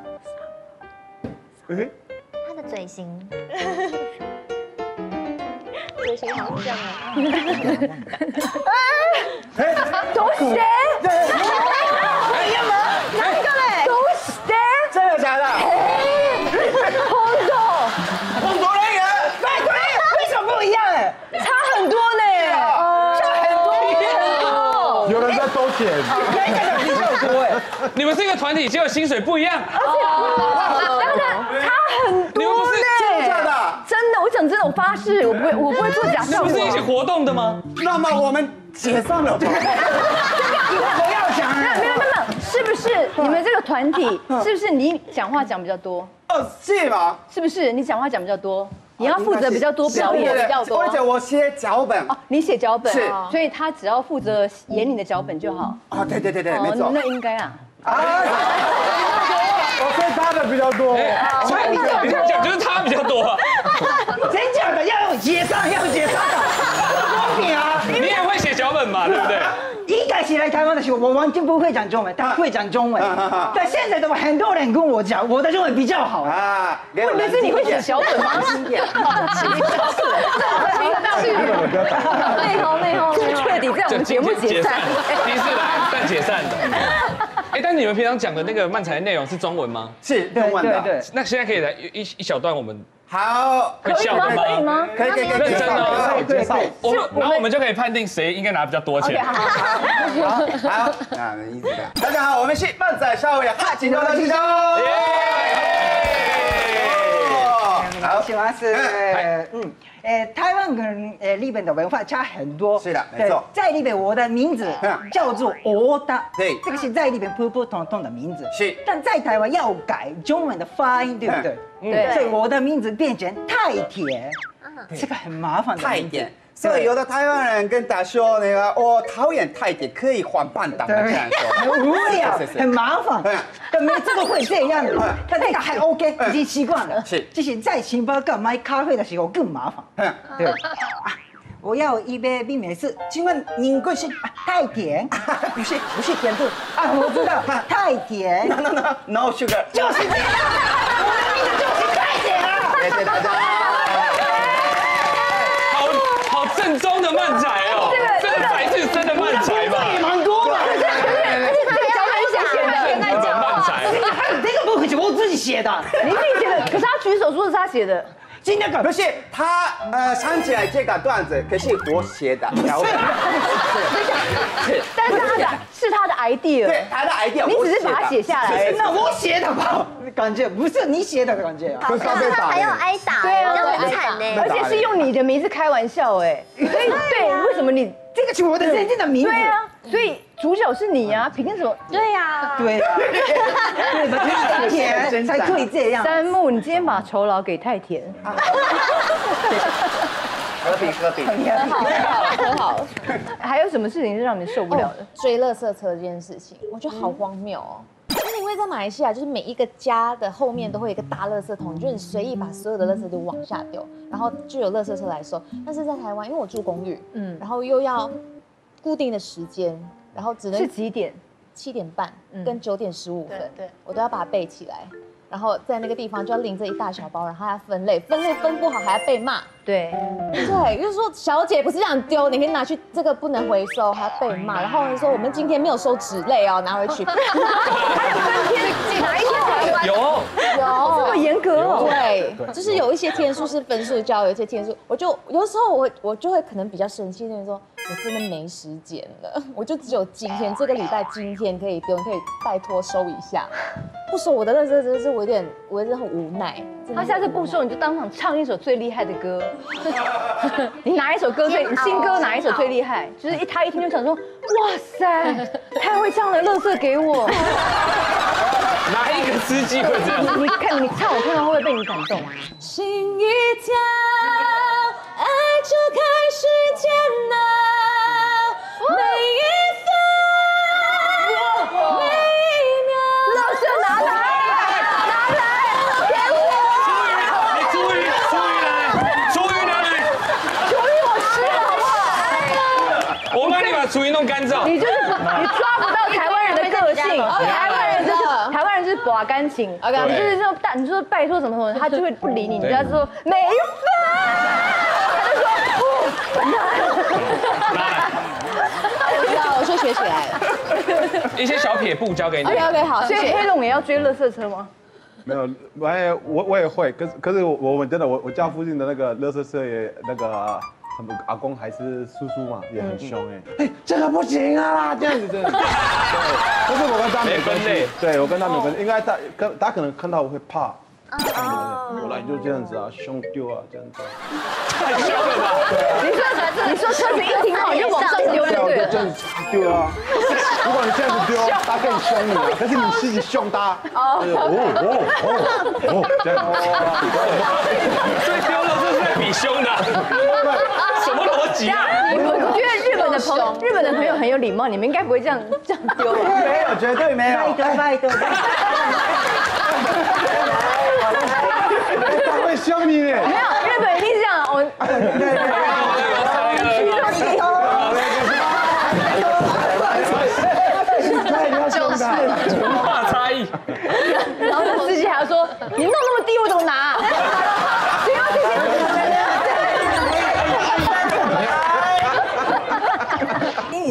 [SPEAKER 17] 哎，
[SPEAKER 21] 他的嘴型，
[SPEAKER 20] 嘴型好像啊。*laughs*
[SPEAKER 4] 都谁？
[SPEAKER 18] 哎
[SPEAKER 4] 呀妈，哪一个嘞？都谁？
[SPEAKER 18] 真的假的？
[SPEAKER 4] 红豆，
[SPEAKER 18] 很多人也，
[SPEAKER 19] 拜托，为什么不一样？哎，
[SPEAKER 4] 差很多呢，差很多。
[SPEAKER 17] 有人在收钱，
[SPEAKER 19] 哪一个比较多？哎，
[SPEAKER 3] 你们是一个团体，结果薪水不一样。
[SPEAKER 4] 当然差很多呢。
[SPEAKER 18] 真的的？
[SPEAKER 4] 真的，我讲真的，我发誓，我不会，我不会做假
[SPEAKER 3] 你
[SPEAKER 4] 效果。
[SPEAKER 3] 们是一起活动的吗？
[SPEAKER 18] 那么我们解散了吧？*laughs*
[SPEAKER 19] 不要讲
[SPEAKER 4] 没有没有没有，是不是你们这个团体，是不是你讲话讲比较多？
[SPEAKER 18] 哦，是吗？
[SPEAKER 4] 是不是你讲话讲比较多？你要负责比较多表演比较多。
[SPEAKER 18] 而且我写脚本。
[SPEAKER 4] 哦，你写脚本，
[SPEAKER 18] 是
[SPEAKER 4] 所以他只要负责演你的脚本就好。
[SPEAKER 18] 啊，对对对对，没错。
[SPEAKER 4] 那应该啊。
[SPEAKER 17] 我说他的比较多。
[SPEAKER 3] 所以你讲讲就是他比较多。
[SPEAKER 19] 真假的要用解散，要解散的，不公平啊！
[SPEAKER 3] 你也会写脚本嘛，对不对？
[SPEAKER 19] 一开始来台湾的时候，我完全不会讲中文，他会讲中文。但现在的话，很多人跟我讲，我的中文比较好
[SPEAKER 18] 啊。
[SPEAKER 4] 问题是你会写脚本吗？内行内行，彻底在我们节目解散。
[SPEAKER 3] 第一次来但解散的。哎，但你们平常讲的那个漫才内容是中文吗？
[SPEAKER 18] 是中文的。
[SPEAKER 19] 对对
[SPEAKER 3] 那现在可以来一一一小段我们
[SPEAKER 18] 好，
[SPEAKER 3] 会笑的吗？
[SPEAKER 4] 可以吗？
[SPEAKER 18] 可以可以可以，
[SPEAKER 3] 认真哦。
[SPEAKER 18] 介绍。
[SPEAKER 3] 我们然后我们就可以判定谁应该拿比较多钱。
[SPEAKER 18] 好，好，那意思的。*laughs* 大家好，我们是漫仔少爷哈紧张的紧张。
[SPEAKER 19] 好，喜欢是嗯，呃，台湾跟呃日本的文化差很多。
[SPEAKER 18] 是的，没错。
[SPEAKER 19] 在日本我的名字叫做欧达，
[SPEAKER 18] 对
[SPEAKER 19] 这个是在日本普普通通的名字。
[SPEAKER 18] 是，
[SPEAKER 19] 但在台湾要改中文的发音，对不对？
[SPEAKER 18] 嗯
[SPEAKER 19] 对，所以我的名字变成太田，这个很麻烦的
[SPEAKER 18] 太点。所以有的台湾人跟他说那个，我讨厌太点，可以换半档的这样说。*laughs*
[SPEAKER 19] 很无聊很麻烦，但没这个会这样。的，但那个还 OK，已经习惯了。
[SPEAKER 18] 是。
[SPEAKER 19] 就是在星巴克买咖啡的时候更麻烦。对，啊，我要一杯冰美式，请问您贵是啊太甜？*laughs* 不是，不是甜度。啊，我知道，太甜。
[SPEAKER 18] No no no no sugar，
[SPEAKER 19] 就是 *laughs* 这样，我的名字就是太甜啊！
[SPEAKER 18] 谢谢大家。
[SPEAKER 3] 好好正宗的漫才哦，这个才是真的漫才吧？
[SPEAKER 19] 也蛮多嘛。
[SPEAKER 4] 而且这个脚本写的，
[SPEAKER 3] 日本漫才，
[SPEAKER 19] 这个不是我自己写的，
[SPEAKER 4] 你自己写的，可是他举手说是他写的。
[SPEAKER 19] 今天
[SPEAKER 18] 不是他呃想起来这个段子，可是我写的，然后
[SPEAKER 4] 但是他的是。他的 idea，
[SPEAKER 18] 对他的 idea，
[SPEAKER 4] 你只是把它写下来。
[SPEAKER 19] 那我写的吧？感觉不是你写的感觉啊。
[SPEAKER 18] 可是他被打
[SPEAKER 22] 还要挨打，
[SPEAKER 4] 对啊，
[SPEAKER 22] 很惨呢。
[SPEAKER 4] 而且是用你的名字开玩笑哎，所以对，为什么你
[SPEAKER 19] 这个是我的真正的名字？
[SPEAKER 4] 对啊，所以主角是你啊，凭什么？
[SPEAKER 22] 对呀，
[SPEAKER 19] 对啊，对吧？太甜 *laughs* 才可以这样。
[SPEAKER 4] 三木，你今天把酬劳给太甜，*laughs*
[SPEAKER 18] 和平和平。
[SPEAKER 4] 很好，很好，很好。*laughs* 还有什么事情是让你受不了的？
[SPEAKER 14] 追垃圾车这件事情，我觉得好荒谬哦。就是因为在马来西亚，就是每一个家的后面都会有一个大垃圾桶，就是你随意把所有的垃圾都往下丢，然后就有垃圾车来收。但是在台湾，因为我住公寓，嗯，然后又要固定的时间，然后只能
[SPEAKER 4] 是几点？
[SPEAKER 14] 七点半
[SPEAKER 4] 嗯
[SPEAKER 14] 跟九点十五分，
[SPEAKER 4] 对对
[SPEAKER 14] 我都要把它背起来。然后在那个地方就要拎着一大小包，然后还要分类，分类分不好还要被骂。
[SPEAKER 4] 对，
[SPEAKER 14] 对，就是说小姐不是这样丢，你可以拿去这个不能回收，还要被骂。然后说我们今天没有收纸类哦，拿回去。
[SPEAKER 4] 还 *laughs* 有分天哪一天才完？
[SPEAKER 3] 有
[SPEAKER 14] 有
[SPEAKER 4] 这么严格哦？
[SPEAKER 14] 对，就是有一些天数是分数交，有一些天数，我就有的时候我我就会可能比较生气，就是说我真的没时间了，我就只有今天这个礼拜今天可以丢，你可以拜托收一下。不收我的乐色真的是我有点，我有点很无奈。
[SPEAKER 4] 他下次不收，你就当场唱一首最厉害的歌。*laughs* 你哪一首歌最新歌哪一首最厉害？就是一他一听就想说，哇塞，太会唱了，乐色给我。*laughs*
[SPEAKER 3] 哪一个司机会这样？
[SPEAKER 4] 你看你唱，我看到会不会被你感动？
[SPEAKER 14] 心一跳，爱就开始煎熬，
[SPEAKER 4] 台湾人就是台湾人就是把干净，你就是说大，你说拜托什么什么，他就会不理你，你就要说每一分，他就说不，
[SPEAKER 14] 我知道，我说学起来了。
[SPEAKER 3] 一些小撇步交给你。
[SPEAKER 14] OK OK，好，
[SPEAKER 4] 所以黑龙也要追垃圾车吗？
[SPEAKER 17] 没有，我也我我也会，可是可是我我们真的我我家附近的那个垃圾车也那个他们阿公还是叔叔嘛，也很凶哎，哎这个不行啊，这样子 *laughs* 真的。对，但是我跟他没关系，对我跟他没关系，应该他跟他可能看到我会怕。我来就这样子啊，胸丢啊，这样子。
[SPEAKER 3] 太凶了吧？
[SPEAKER 4] 你说你说车子一停好你就往上丢就对了。
[SPEAKER 17] 这样子丢啊！如果你这样子丢，他更凶你啊，可是你自己凶他。哦哦哦哦，这样。
[SPEAKER 3] 所以丢了就是在比凶的，
[SPEAKER 4] 我我觉得日本的朋友，日本的朋友很有礼貌，你们应该不会这样这样丢吧？
[SPEAKER 18] 没有，绝对没有。
[SPEAKER 19] 拜托拜托。
[SPEAKER 17] 他会凶你呢。
[SPEAKER 4] 没有，日本一定是这样，我
[SPEAKER 17] 就是
[SPEAKER 3] 文化差异。
[SPEAKER 4] 然后那司机还要说，你弄那么低，我怎么拿？不要这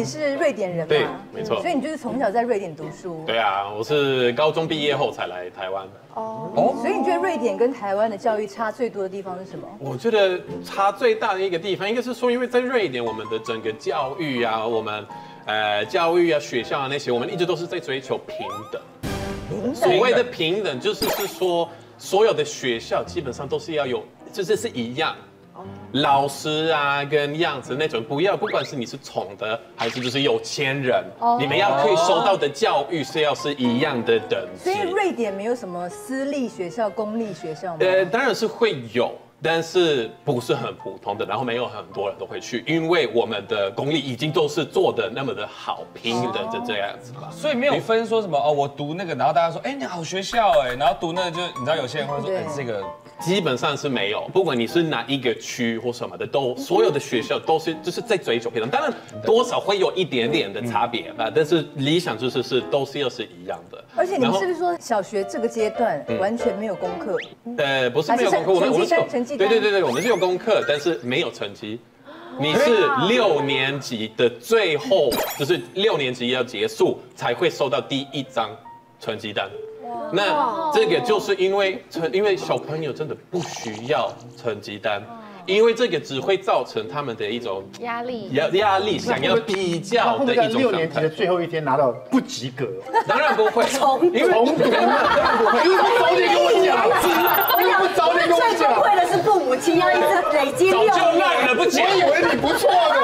[SPEAKER 23] 是瑞典人嘛，
[SPEAKER 24] 对没错
[SPEAKER 23] 所以你就是从小在瑞典读书。
[SPEAKER 24] 对啊，我是高中毕业后才来台湾。
[SPEAKER 23] 哦，所以你觉得瑞典跟台湾的教育差最多的地方是什么？
[SPEAKER 24] 我觉得差最大的一个地方，应该是说，因为在瑞典，我们的整个教育啊，我们呃教育啊、学校啊那些，我们一直都是在追求平等。所谓的平等，就是是说，所有的学校基本上都是要有，就是是一样。老师啊，跟样子那种不要，不管是你是宠的还是就是有钱人，
[SPEAKER 23] 哦
[SPEAKER 24] 你们要可以收到的教育是要是一样的等级
[SPEAKER 23] 所。以瑞典没有什么私立学校、公立学校吗？
[SPEAKER 24] 呃，当然是会有，但是不是很普通的，然后没有很多人都会去，因为我们的公立已经都是做的那么的好，拼的就这样子吧。
[SPEAKER 3] 所以没有分说什么哦，我读那个，然后大家说，哎，你好学校哎，然后读那个就你知道有些人会说，哎，这个
[SPEAKER 24] 基本上是没有，不管你是哪一个区或什么的，都所有的学校都是就是在追求平等，当然多少会有一点点的差别吧，但是理想就是是都是要是一样的。
[SPEAKER 23] 而且你是不是说小学这个阶段
[SPEAKER 24] 嗯
[SPEAKER 23] 完全没有功课？
[SPEAKER 24] 呃，不是没有功课，我们我们是有
[SPEAKER 23] 成绩
[SPEAKER 24] 对对对对，我们是有功课，但是没有成绩。你是六年级的最后，就是六年级要结束才会收到第一张成绩单。那这个就是因为成，因为小朋友真的不需要成绩单，因为这个只会造成他们的一种
[SPEAKER 13] 压力。
[SPEAKER 24] 压压力，想要比较的一种
[SPEAKER 25] 六年级的最后一天拿到不及格，
[SPEAKER 24] 当然不会，
[SPEAKER 25] 重
[SPEAKER 24] 因为
[SPEAKER 25] 重读了，不会，因为不早点跟我讲，因为不早点跟我
[SPEAKER 23] 最崩溃
[SPEAKER 25] 讲，
[SPEAKER 23] 的是父母亲要一直累积
[SPEAKER 24] 早就烂了不讲
[SPEAKER 25] 我以为你不错的，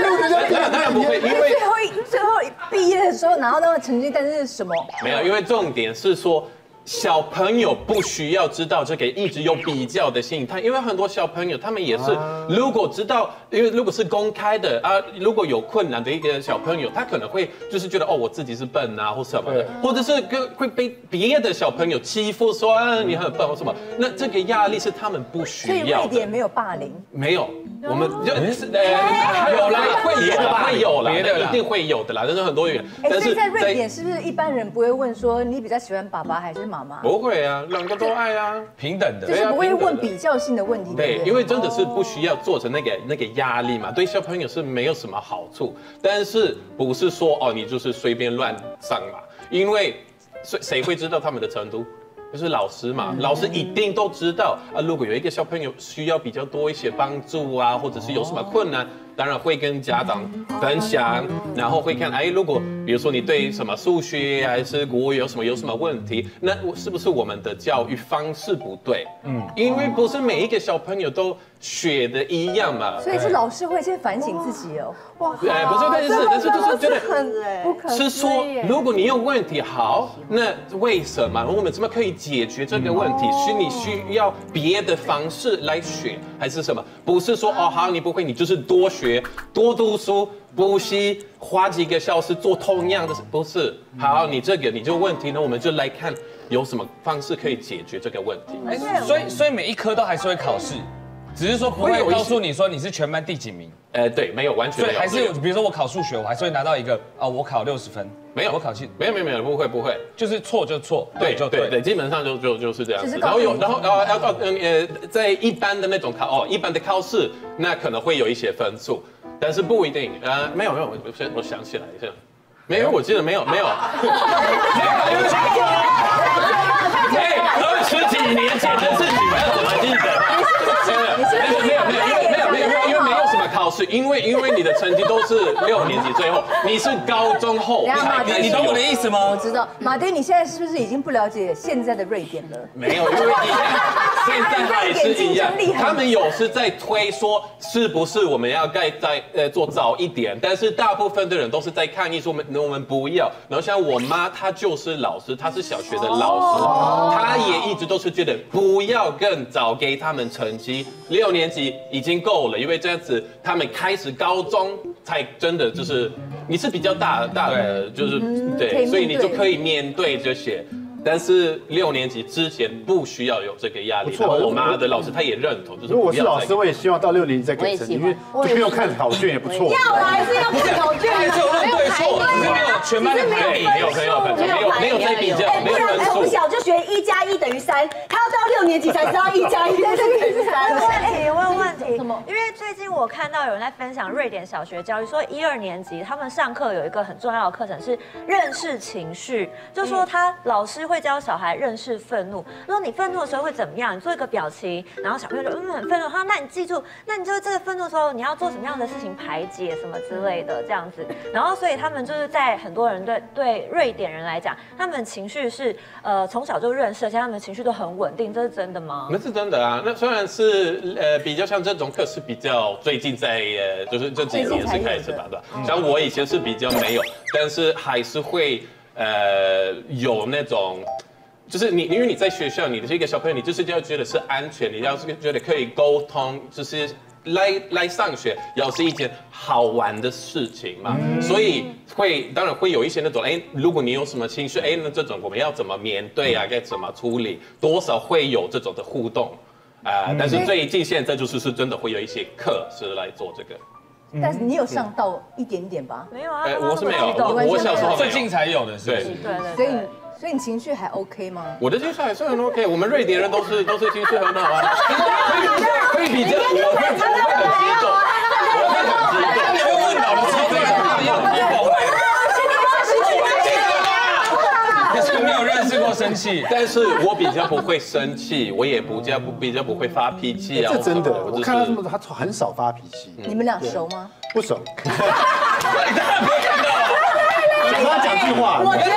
[SPEAKER 24] 当然当然不会，因为
[SPEAKER 23] 最后一最后毕业的时候拿到那个成绩单是什么？
[SPEAKER 24] 没有，因为重点是说。小朋友不需要知道这个一直有比较的心态，因为很多小朋友他们也是，如果知道，因为如果是公开的啊，如果有困难的一个小朋友，他可能会就是觉得哦，我自己是笨啊或什么的，或者是跟会被别的小朋友欺负说啊你很笨或什么，那这个压力是他们不需要的。
[SPEAKER 23] 瑞典没有霸凌，
[SPEAKER 24] 没有，我们就是呃有啦，会有啦，会有啦，
[SPEAKER 3] 别的
[SPEAKER 24] 一定会有的啦，但是很多人，
[SPEAKER 23] 哎，
[SPEAKER 24] 但是
[SPEAKER 23] 所以在瑞典是不是一般人不会问说你比较喜欢爸爸还是妈妈？
[SPEAKER 24] 不会啊，两个都爱啊，
[SPEAKER 3] 平等的
[SPEAKER 23] 就是不会问比较性的问题。
[SPEAKER 24] 对，因为真的是不需要做成那个那个压力嘛，对小朋友是没有什么好处，但是不是说哦你就是随便乱上嘛，因为谁谁会知道他们的程度？就是老师嘛，老师一定都知道啊。如果有一个小朋友需要比较多一些帮助啊，或者是有什么困难，当然会跟家长分享，然后会看，哎，如果比如说你对什么数学还是国语有什么有什么问题，那我是不是我们的教育方式不对？嗯，因为不是每一个小朋友都学的一样嘛。
[SPEAKER 23] 所以是老师会先反省自己哦。哇，
[SPEAKER 24] 哎，不是，但是但是就是觉得
[SPEAKER 23] 不可
[SPEAKER 24] 是说，如果你有问题，好，那为什么我们怎么可以解决这个问题？是你需要别的方式来学，还是什么？不是说哦，好，你不会，你就是多学、多读书、不惜，花几个小时做同样的，不是？好，你这个你就问题，呢我们就来看有什么方式可以解决这个问题。
[SPEAKER 3] 哎，所以所以每一科都还是会考试，只是说不会告诉你说你是全班第几名。
[SPEAKER 24] 呃，对，没有完全没有，
[SPEAKER 3] 所以还是有，比如说我考数学，我还是会拿到一个啊，我考六十分。
[SPEAKER 24] 没有，
[SPEAKER 3] 我考七，
[SPEAKER 24] 没有没有没有，不会不会，
[SPEAKER 3] 就是错就错，
[SPEAKER 24] 对
[SPEAKER 3] 就
[SPEAKER 24] 对对，基本上就就就是这样然后有，
[SPEAKER 3] 然后
[SPEAKER 24] 然后呃要要呃呃，在一般的那种考哦，一般的考试，那可能会有一些分数，但是不一定。呃，没有没有，我我我想起来一下，没有，我记得没有没有。*laughs* 哎，二十几年前的事情，我要怎么记得？没有没有没有，因为没有没有没有，因为没有什么考试，因为因为你的成绩都是六年级最后，*laughs* 你是高中后才开始有
[SPEAKER 23] 我知道，马丁，你现在是不是已经不了解现在的瑞典了？
[SPEAKER 24] 没有，因为一样，现在还是一样。*laughs* 他们有是在推说，是不是我们要盖在呃做早一点？但是大部分的人都是在抗议说，我们我们不要。然后像我妈，她就是老师，她是小学的老师，她也一直都是觉得不要更早给他们成绩，六年级已经够了，因为这样子他们开始高中才真的就是你是比较大大的，就是对，所以你就可以面对这些。但是六年级之前不需要有这个压力。我妈的老师她也认同，就是
[SPEAKER 25] 如果我是老师，我也希望到六年级再给成绩，因为就没有看考卷也不错。
[SPEAKER 23] 要还是要看考卷？
[SPEAKER 3] 还是有论对错，只是没有全班的
[SPEAKER 24] 没有没有没有没有没有在比较，没有分
[SPEAKER 23] 哎，我
[SPEAKER 24] 数。
[SPEAKER 23] 小就学一加一等于三，他要到六年级才知道一加一等于三。
[SPEAKER 26] 问题问问题，因为最近我看到有人在分享瑞典小学教育，说一二年级他们上课有一个很重要的课程是认识情绪，就说他老师会教小孩认识愤怒，说你愤怒的时候会怎么样，你做一个表情，然后小朋友就嗯很愤怒，他说那你记住，那你就是这个愤怒的时候你要做什么样的事情排解什么之类的这样子，然后所以他们就是在很多人对对瑞典人来讲，他们情绪是呃从小就认识，而且他们情绪都很稳定，这是真的吗？
[SPEAKER 24] 那是真的啊，那虽然是呃比较像这种课是比较最近在呃就是这几年是开始吧，对吧？像我以前是比较没有，但是还是会呃有那种。就是你，因为你在学校，你的这个小朋友，你就是要觉得是安全，你要是觉得可以沟通，就是来来上学，要是一件好玩的事情嘛，所以会当然会有一些那种，哎，如果你有什么情绪，哎，那这种我们要怎么面对啊？该怎么处理？多少会有这种的互动啊、但是最近现在就是是真的会有一些课是来做这个。
[SPEAKER 4] 但是你有上到一点点吧？
[SPEAKER 26] 没有啊
[SPEAKER 24] 哎我是没有我我小时候最近
[SPEAKER 3] 才有的，是？
[SPEAKER 4] 对对。所以所以你情绪还 OK 吗？
[SPEAKER 24] 我的情绪还算很 OK，我们瑞典人都是都是情绪很好啊，可以比较我会我会很激动，*laughs* 我会很激动。你们问到的时候，这个到底要激动？
[SPEAKER 3] 可是没有认识过生气，
[SPEAKER 24] 但是我比较不会生气，我也不叫不比较不会发脾气啊。
[SPEAKER 6] 这真的，我看他这么多，他很少发脾气。
[SPEAKER 4] 你们俩熟吗？
[SPEAKER 6] 不熟。*laughs*
[SPEAKER 24] 讲
[SPEAKER 6] 他讲句话，
[SPEAKER 4] 我觉得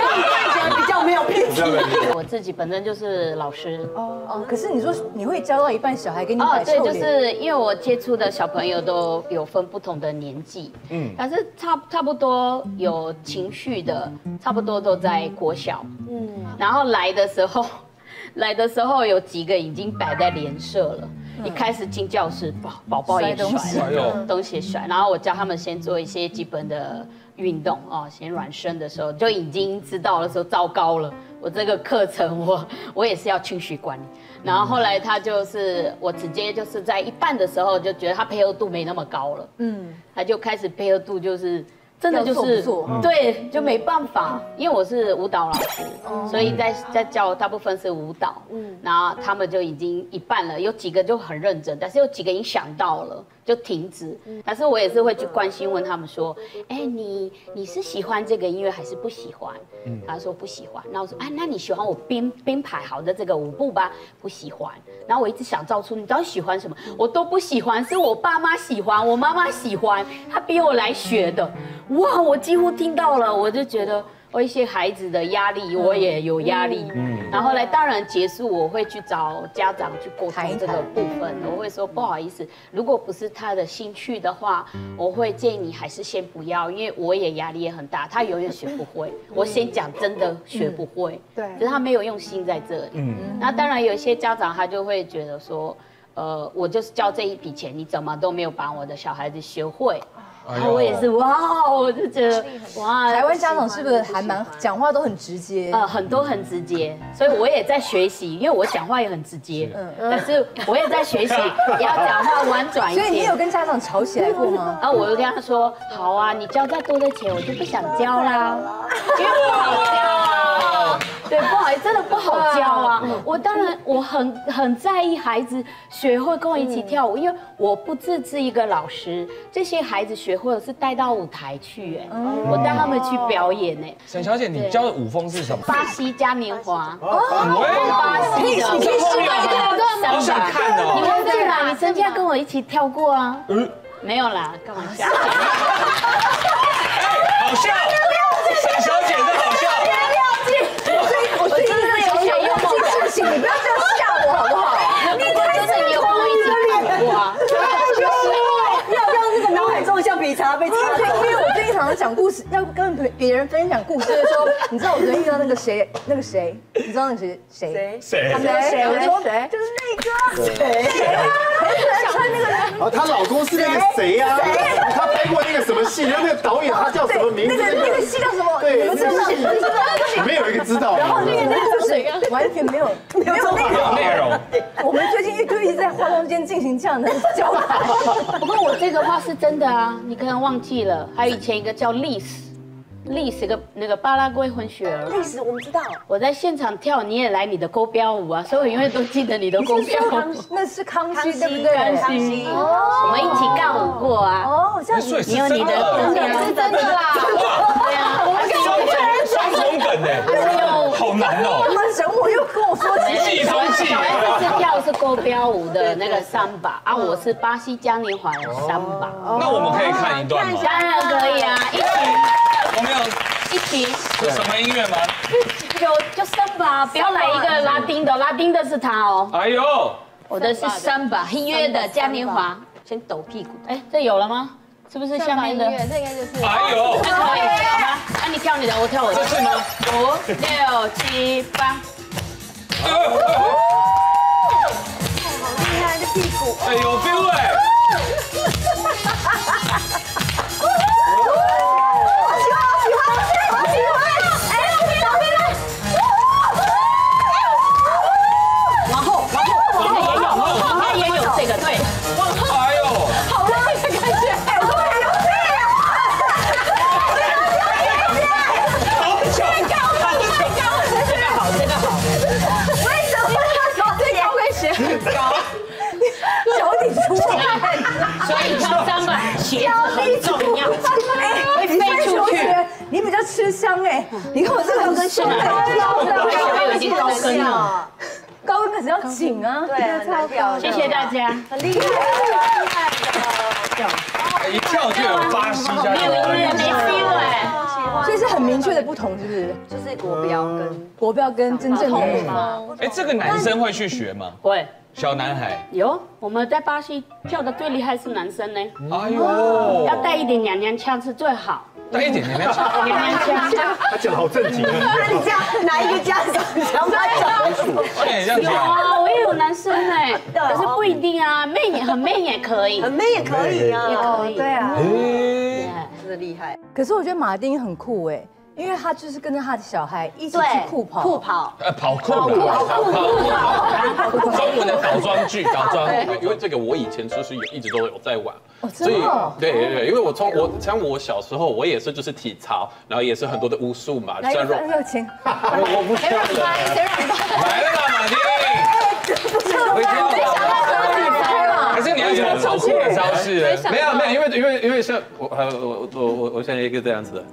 [SPEAKER 27] 我自己本身就是老师。
[SPEAKER 4] 哦，可是你说你会教到一半小孩给你
[SPEAKER 27] 哦，对，就是因为我接触的小朋友都有分不同的年纪，
[SPEAKER 4] 嗯。
[SPEAKER 27] 嗯，但是差差不多有情绪的，差不多都在国小，
[SPEAKER 4] 嗯，
[SPEAKER 27] 然后来的时候，*laughs* 来的时候有几个已经摆在连社了。一开始进教室，宝宝宝也
[SPEAKER 4] 摔东西
[SPEAKER 27] 甩
[SPEAKER 4] 哎呦
[SPEAKER 27] 了，东西也甩，然后我教他们先做一些基本的运动哦，先暖身的时候就已经知道了说糟糕了，我这个课程我我也是要情绪管理。然后后来他就是我直接就是在一半的时候就觉得他配合度没那么高了，
[SPEAKER 4] 嗯，
[SPEAKER 27] 他就开始配合度就是真的就是对，就没办法，因为我是舞蹈老师，
[SPEAKER 4] 哦。
[SPEAKER 27] 所以在在教大部分是舞蹈，嗯，然后他们就已经一半了，有几个就很认真，但是有几个已经想到了就停止，但是我也是会去关心问他们说，哎，你你是喜欢这个音乐还是不喜欢？
[SPEAKER 4] 嗯
[SPEAKER 27] 他说不喜欢，那我说啊，那你喜欢我编编排好的这个舞步吧？不喜欢。然后我一直想造出你到底喜欢什么，我都不喜欢，是我爸妈喜欢，我妈妈喜欢，他逼我来学的。哇，我几乎听到了，我就觉得。我一些孩子的压力，我也有压力。
[SPEAKER 4] 嗯
[SPEAKER 27] 然后后来当然结束，我会去找家长去沟通这个部分。我会说不好意思，如果不是他的兴趣的话，我会建议你还是先不要，因为我也压力也很大，他永远学不会。*laughs* 我先讲真的学不会，
[SPEAKER 4] 对
[SPEAKER 27] 就是他没有用心在这里。
[SPEAKER 4] 嗯
[SPEAKER 27] 那当然有一些家长他就会觉得说，呃，我就是交这一笔钱，你怎么都没有把我的小孩子学会。然后我也是哇，我就觉得哇，
[SPEAKER 4] 台湾家长是不是还蛮讲话都很直接？
[SPEAKER 27] 呃，很多很直接，所以我也在学习，因为我讲话也很直接，
[SPEAKER 4] 嗯
[SPEAKER 27] 但是我也在学习，也要讲话婉转一点。
[SPEAKER 4] 所以你有跟家长吵起来过吗？
[SPEAKER 27] 然后我就跟他说，好啊，你交再多的钱，我就不想交啦，因为不好交啊。对，不好，真的不好教啊。我当然我很很在意孩子学会跟我一起跳舞，因为我不自制一个老师，这些孩子学会了是带到舞台去，哎，我带他们去表演，哎。
[SPEAKER 3] 沈小姐，你教的舞风是什么？
[SPEAKER 27] 巴西嘉年华，
[SPEAKER 3] 哦
[SPEAKER 27] 巴西的，
[SPEAKER 3] 你可以示范一下好想看哦
[SPEAKER 27] 你忘记了？你曾经跟我一起跳过啊？
[SPEAKER 3] 嗯，
[SPEAKER 27] 没有啦，开玩笑。*laughs*
[SPEAKER 3] 好笑，沈小姐真好笑。
[SPEAKER 4] 我最近在想想要做事情，你不要这样吓我好不好？
[SPEAKER 27] 你真的你有跟我一起跳过啊？
[SPEAKER 4] 要让那个脑海中的橡皮擦被擦掉。因为我最近常常讲故事，要跟别别人分享故事的时候，你知道我昨天遇到那个谁，那个谁，你知道那个谁谁？
[SPEAKER 6] 谁
[SPEAKER 4] 谁？我就说谁？就是那个谁，很喜欢穿那个。
[SPEAKER 6] 哦，她老公是那个谁呀？她拍过那个什么戏？然后那个导演他叫什么名字？
[SPEAKER 4] 那个那个戏叫什么？
[SPEAKER 6] 对，
[SPEAKER 4] 你们知道吗？你们知道吗？
[SPEAKER 6] 没有一个知道。
[SPEAKER 4] 然后那个那个故事完全没有没有内
[SPEAKER 3] 没有内容。
[SPEAKER 4] 我们最近就一直在化妆间进行这样的交谈。*laughs*
[SPEAKER 27] 不过我这个话是真的啊，你可能忘记了。还有以前一个叫历史，历史个那个巴拉圭混血儿。
[SPEAKER 4] 历史我们知道。
[SPEAKER 27] 我在现场跳，你也来你的勾标舞啊，所以我永远都记得你的勾标舞。
[SPEAKER 4] 那是康熙对不对？
[SPEAKER 27] 康熙，我们一起尬舞过啊。
[SPEAKER 4] 哦，
[SPEAKER 27] 这样子你有你的真的是真的啦。对啊，
[SPEAKER 4] 我们
[SPEAKER 3] 双重梗呢，好难哦。
[SPEAKER 4] 他们人我又跟我说
[SPEAKER 3] 戏中戏
[SPEAKER 27] 小 S 是跳是国标舞的那个桑巴啊，我是巴西嘉年华的桑巴。
[SPEAKER 3] 那我们可以看一段吗？
[SPEAKER 27] 当然可以啊，一起。
[SPEAKER 3] 我们有
[SPEAKER 27] 一起。
[SPEAKER 3] 有什么音乐吗？
[SPEAKER 27] 有就森巴，不要来一个拉丁的，拉丁的是他哦。
[SPEAKER 3] 哎呦，
[SPEAKER 27] 我的是森巴，音乐的嘉年华。先抖屁股。哎，这有了吗？是不是下面的？
[SPEAKER 13] 这应该就是。
[SPEAKER 3] 哎呦，
[SPEAKER 27] 那可以，好吗？那你跳你的，我跳我的。
[SPEAKER 3] 这是吗？
[SPEAKER 27] 五六七八。
[SPEAKER 26] 好厉害，这屁股。
[SPEAKER 3] 哎，有 feel 哎。
[SPEAKER 23] 香哎，你看我这个高跟鞋很高的，
[SPEAKER 27] 我有已经高跟了。
[SPEAKER 23] 高跟可是要紧啊，
[SPEAKER 26] 对，超高。
[SPEAKER 27] 谢谢大家，
[SPEAKER 26] 很厉害，
[SPEAKER 3] 一跳就有巴西加
[SPEAKER 23] 所以是很明确的不同，是不是？
[SPEAKER 26] 就是国标跟
[SPEAKER 23] 国标跟真正的。
[SPEAKER 3] 哎，这个男生会去学吗？
[SPEAKER 27] 会。
[SPEAKER 3] 小男孩
[SPEAKER 27] 有，我们在巴西跳的最厉害是男生呢。
[SPEAKER 3] 哎呦，
[SPEAKER 27] 要带一点娘娘腔是最好。
[SPEAKER 3] 带一点娘娘腔，
[SPEAKER 27] 娘娘腔。
[SPEAKER 25] 他讲好正经。
[SPEAKER 23] 那你家哪一个家长想把讲？
[SPEAKER 3] 哎，这样
[SPEAKER 27] 有啊，我也有男生哎，可是不一定啊，man 也很 man 也可以，
[SPEAKER 26] 很 man 也可以啊，
[SPEAKER 27] 也可以。
[SPEAKER 23] 对啊，
[SPEAKER 26] 真的厉害。
[SPEAKER 23] 可是我觉得马丁很酷哎。因为他就是跟着他的小孩一起去酷跑，
[SPEAKER 26] 酷跑，
[SPEAKER 3] 呃，跑酷，跑。酷，跑酷，中文的倒装句，倒装。
[SPEAKER 24] 因为这个我以前就是有一直都有在玩，
[SPEAKER 23] 所以
[SPEAKER 24] 对对对，因为我从我像我小时候，我也是就是体操，然后也是很多的武术嘛，
[SPEAKER 23] 来热情，
[SPEAKER 24] 我不需要。的，
[SPEAKER 3] 来了啦，马丁，*laughs* 会跳吗？还是你要什么跑酷的招式？
[SPEAKER 24] 没有没有，因为因为因为像我我我我我现在一个这样子的。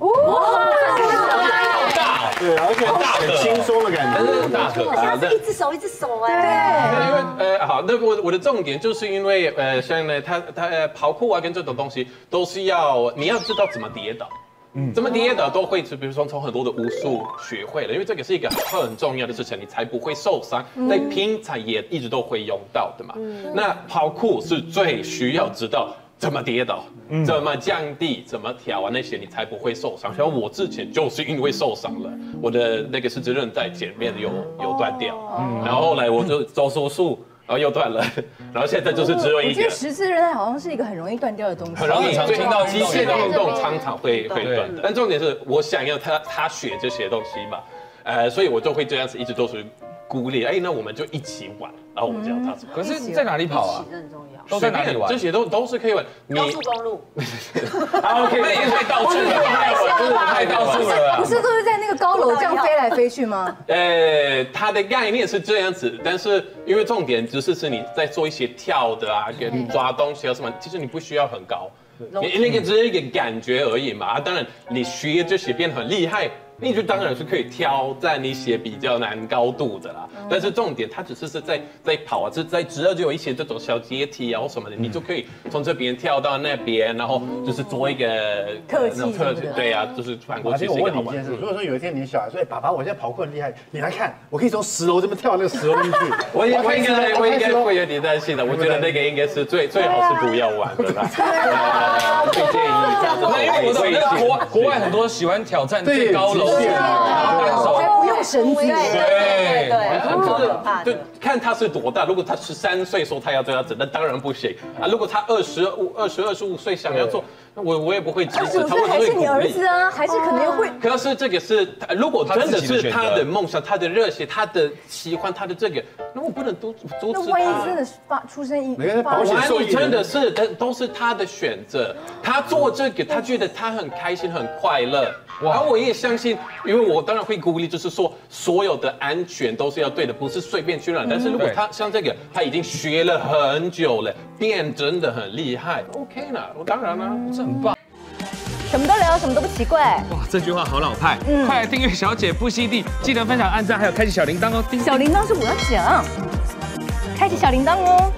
[SPEAKER 25] 哇，好大，对，而且大很轻松的感觉，
[SPEAKER 24] 很大可
[SPEAKER 26] 啊，一只手一只手哎，
[SPEAKER 24] 对，因为呃好，那我我的重点就是因为呃像呢，他他呃跑酷啊跟这种东西都是要你要知道怎么跌倒，嗯，怎么跌倒都会是比如说从很多的武术学会了，因为这个是一个很重要的事情，你才不会受伤，在平常也一直都会用到的嘛，那跑酷是最需要知道。怎么跌倒？怎么降低？怎么调啊？那些你才不会受伤。像我之前就是因为受伤了，我的那个十字韧带前面有有断掉，然后后来我就做手术，然后又断了，然后现在就是只有一个。
[SPEAKER 23] 我觉得十字韧带好像是一个很容易断掉的东西，
[SPEAKER 24] 很容易听到机械的运动常常会会断。但重点是我想要他他学这些东西嘛，呃，所以我就会这样子一直都是孤立，哎，那我们就一起玩，然后我们教他。
[SPEAKER 3] 可是在哪里跑啊？都在哪里玩？
[SPEAKER 24] 这些都都是可以玩。
[SPEAKER 26] 高速公路。*laughs*
[SPEAKER 3] OK，那也太到处了，太到处了。
[SPEAKER 23] 不是都是在那个高楼这样飞来飞去吗？
[SPEAKER 24] 呃，它的概念是这样子，但是因为重点只是是你在做一些跳的啊，跟抓东西啊什么，其实你不需要很高，你那个只是一个感觉而已嘛。啊，当然你学这些变得很厉害。你就当然是可以挑战一些比较难高度的啦，但是重点它只是是在在跑啊，是在只要就有一些这种小阶梯啊或什么的，你就可以从这边跳到那边，然后就是做一个
[SPEAKER 23] 特技，
[SPEAKER 24] 特技，对呀，就是反过去是一个好玩。
[SPEAKER 25] 如果说有一天你小孩说，哎，爸爸，我现在跑酷很厉害，你来看，我可以从十楼这么跳到那个十楼进去。*laughs*
[SPEAKER 24] 我应我应该我应该会有点担心的，我觉得那个应该是最最好是不要玩的啦。*laughs* 不建议 *laughs* 这样子，
[SPEAKER 3] 因为我知道国国外很多喜欢挑战最高楼。
[SPEAKER 23] 还不用绳子，
[SPEAKER 26] 对对对
[SPEAKER 24] 看他是多大。如果他十三岁说他要这样子，那当然不行啊。如果他二十五、二十二十五岁想要做，那我我也不会支持。
[SPEAKER 23] 他还是你儿子啊，还是可能会。
[SPEAKER 24] 可是这个是，如果真的是他的梦想、他的热血、他的喜欢、他的这个，那我不能阻阻止他。
[SPEAKER 23] 那万一真的是发出生意，
[SPEAKER 24] 万一真的是，都都是他的选择。他做这个，他觉得他很开心、很快乐。然后我也相信，因为我当然会鼓励，就是说所有的安全都是要对的，不是随便去乱。但是如果他像这个，他已经学了很久了，变真的很厉害，OK 了，我当然了，这很棒。
[SPEAKER 23] 什么都聊，什么都不奇怪。
[SPEAKER 3] 哇，这句话好老派。嗯，快来订阅小姐不息地，记得分享、按赞，还有开启小铃铛哦。
[SPEAKER 23] 小铃铛是我要讲，开启小铃铛哦。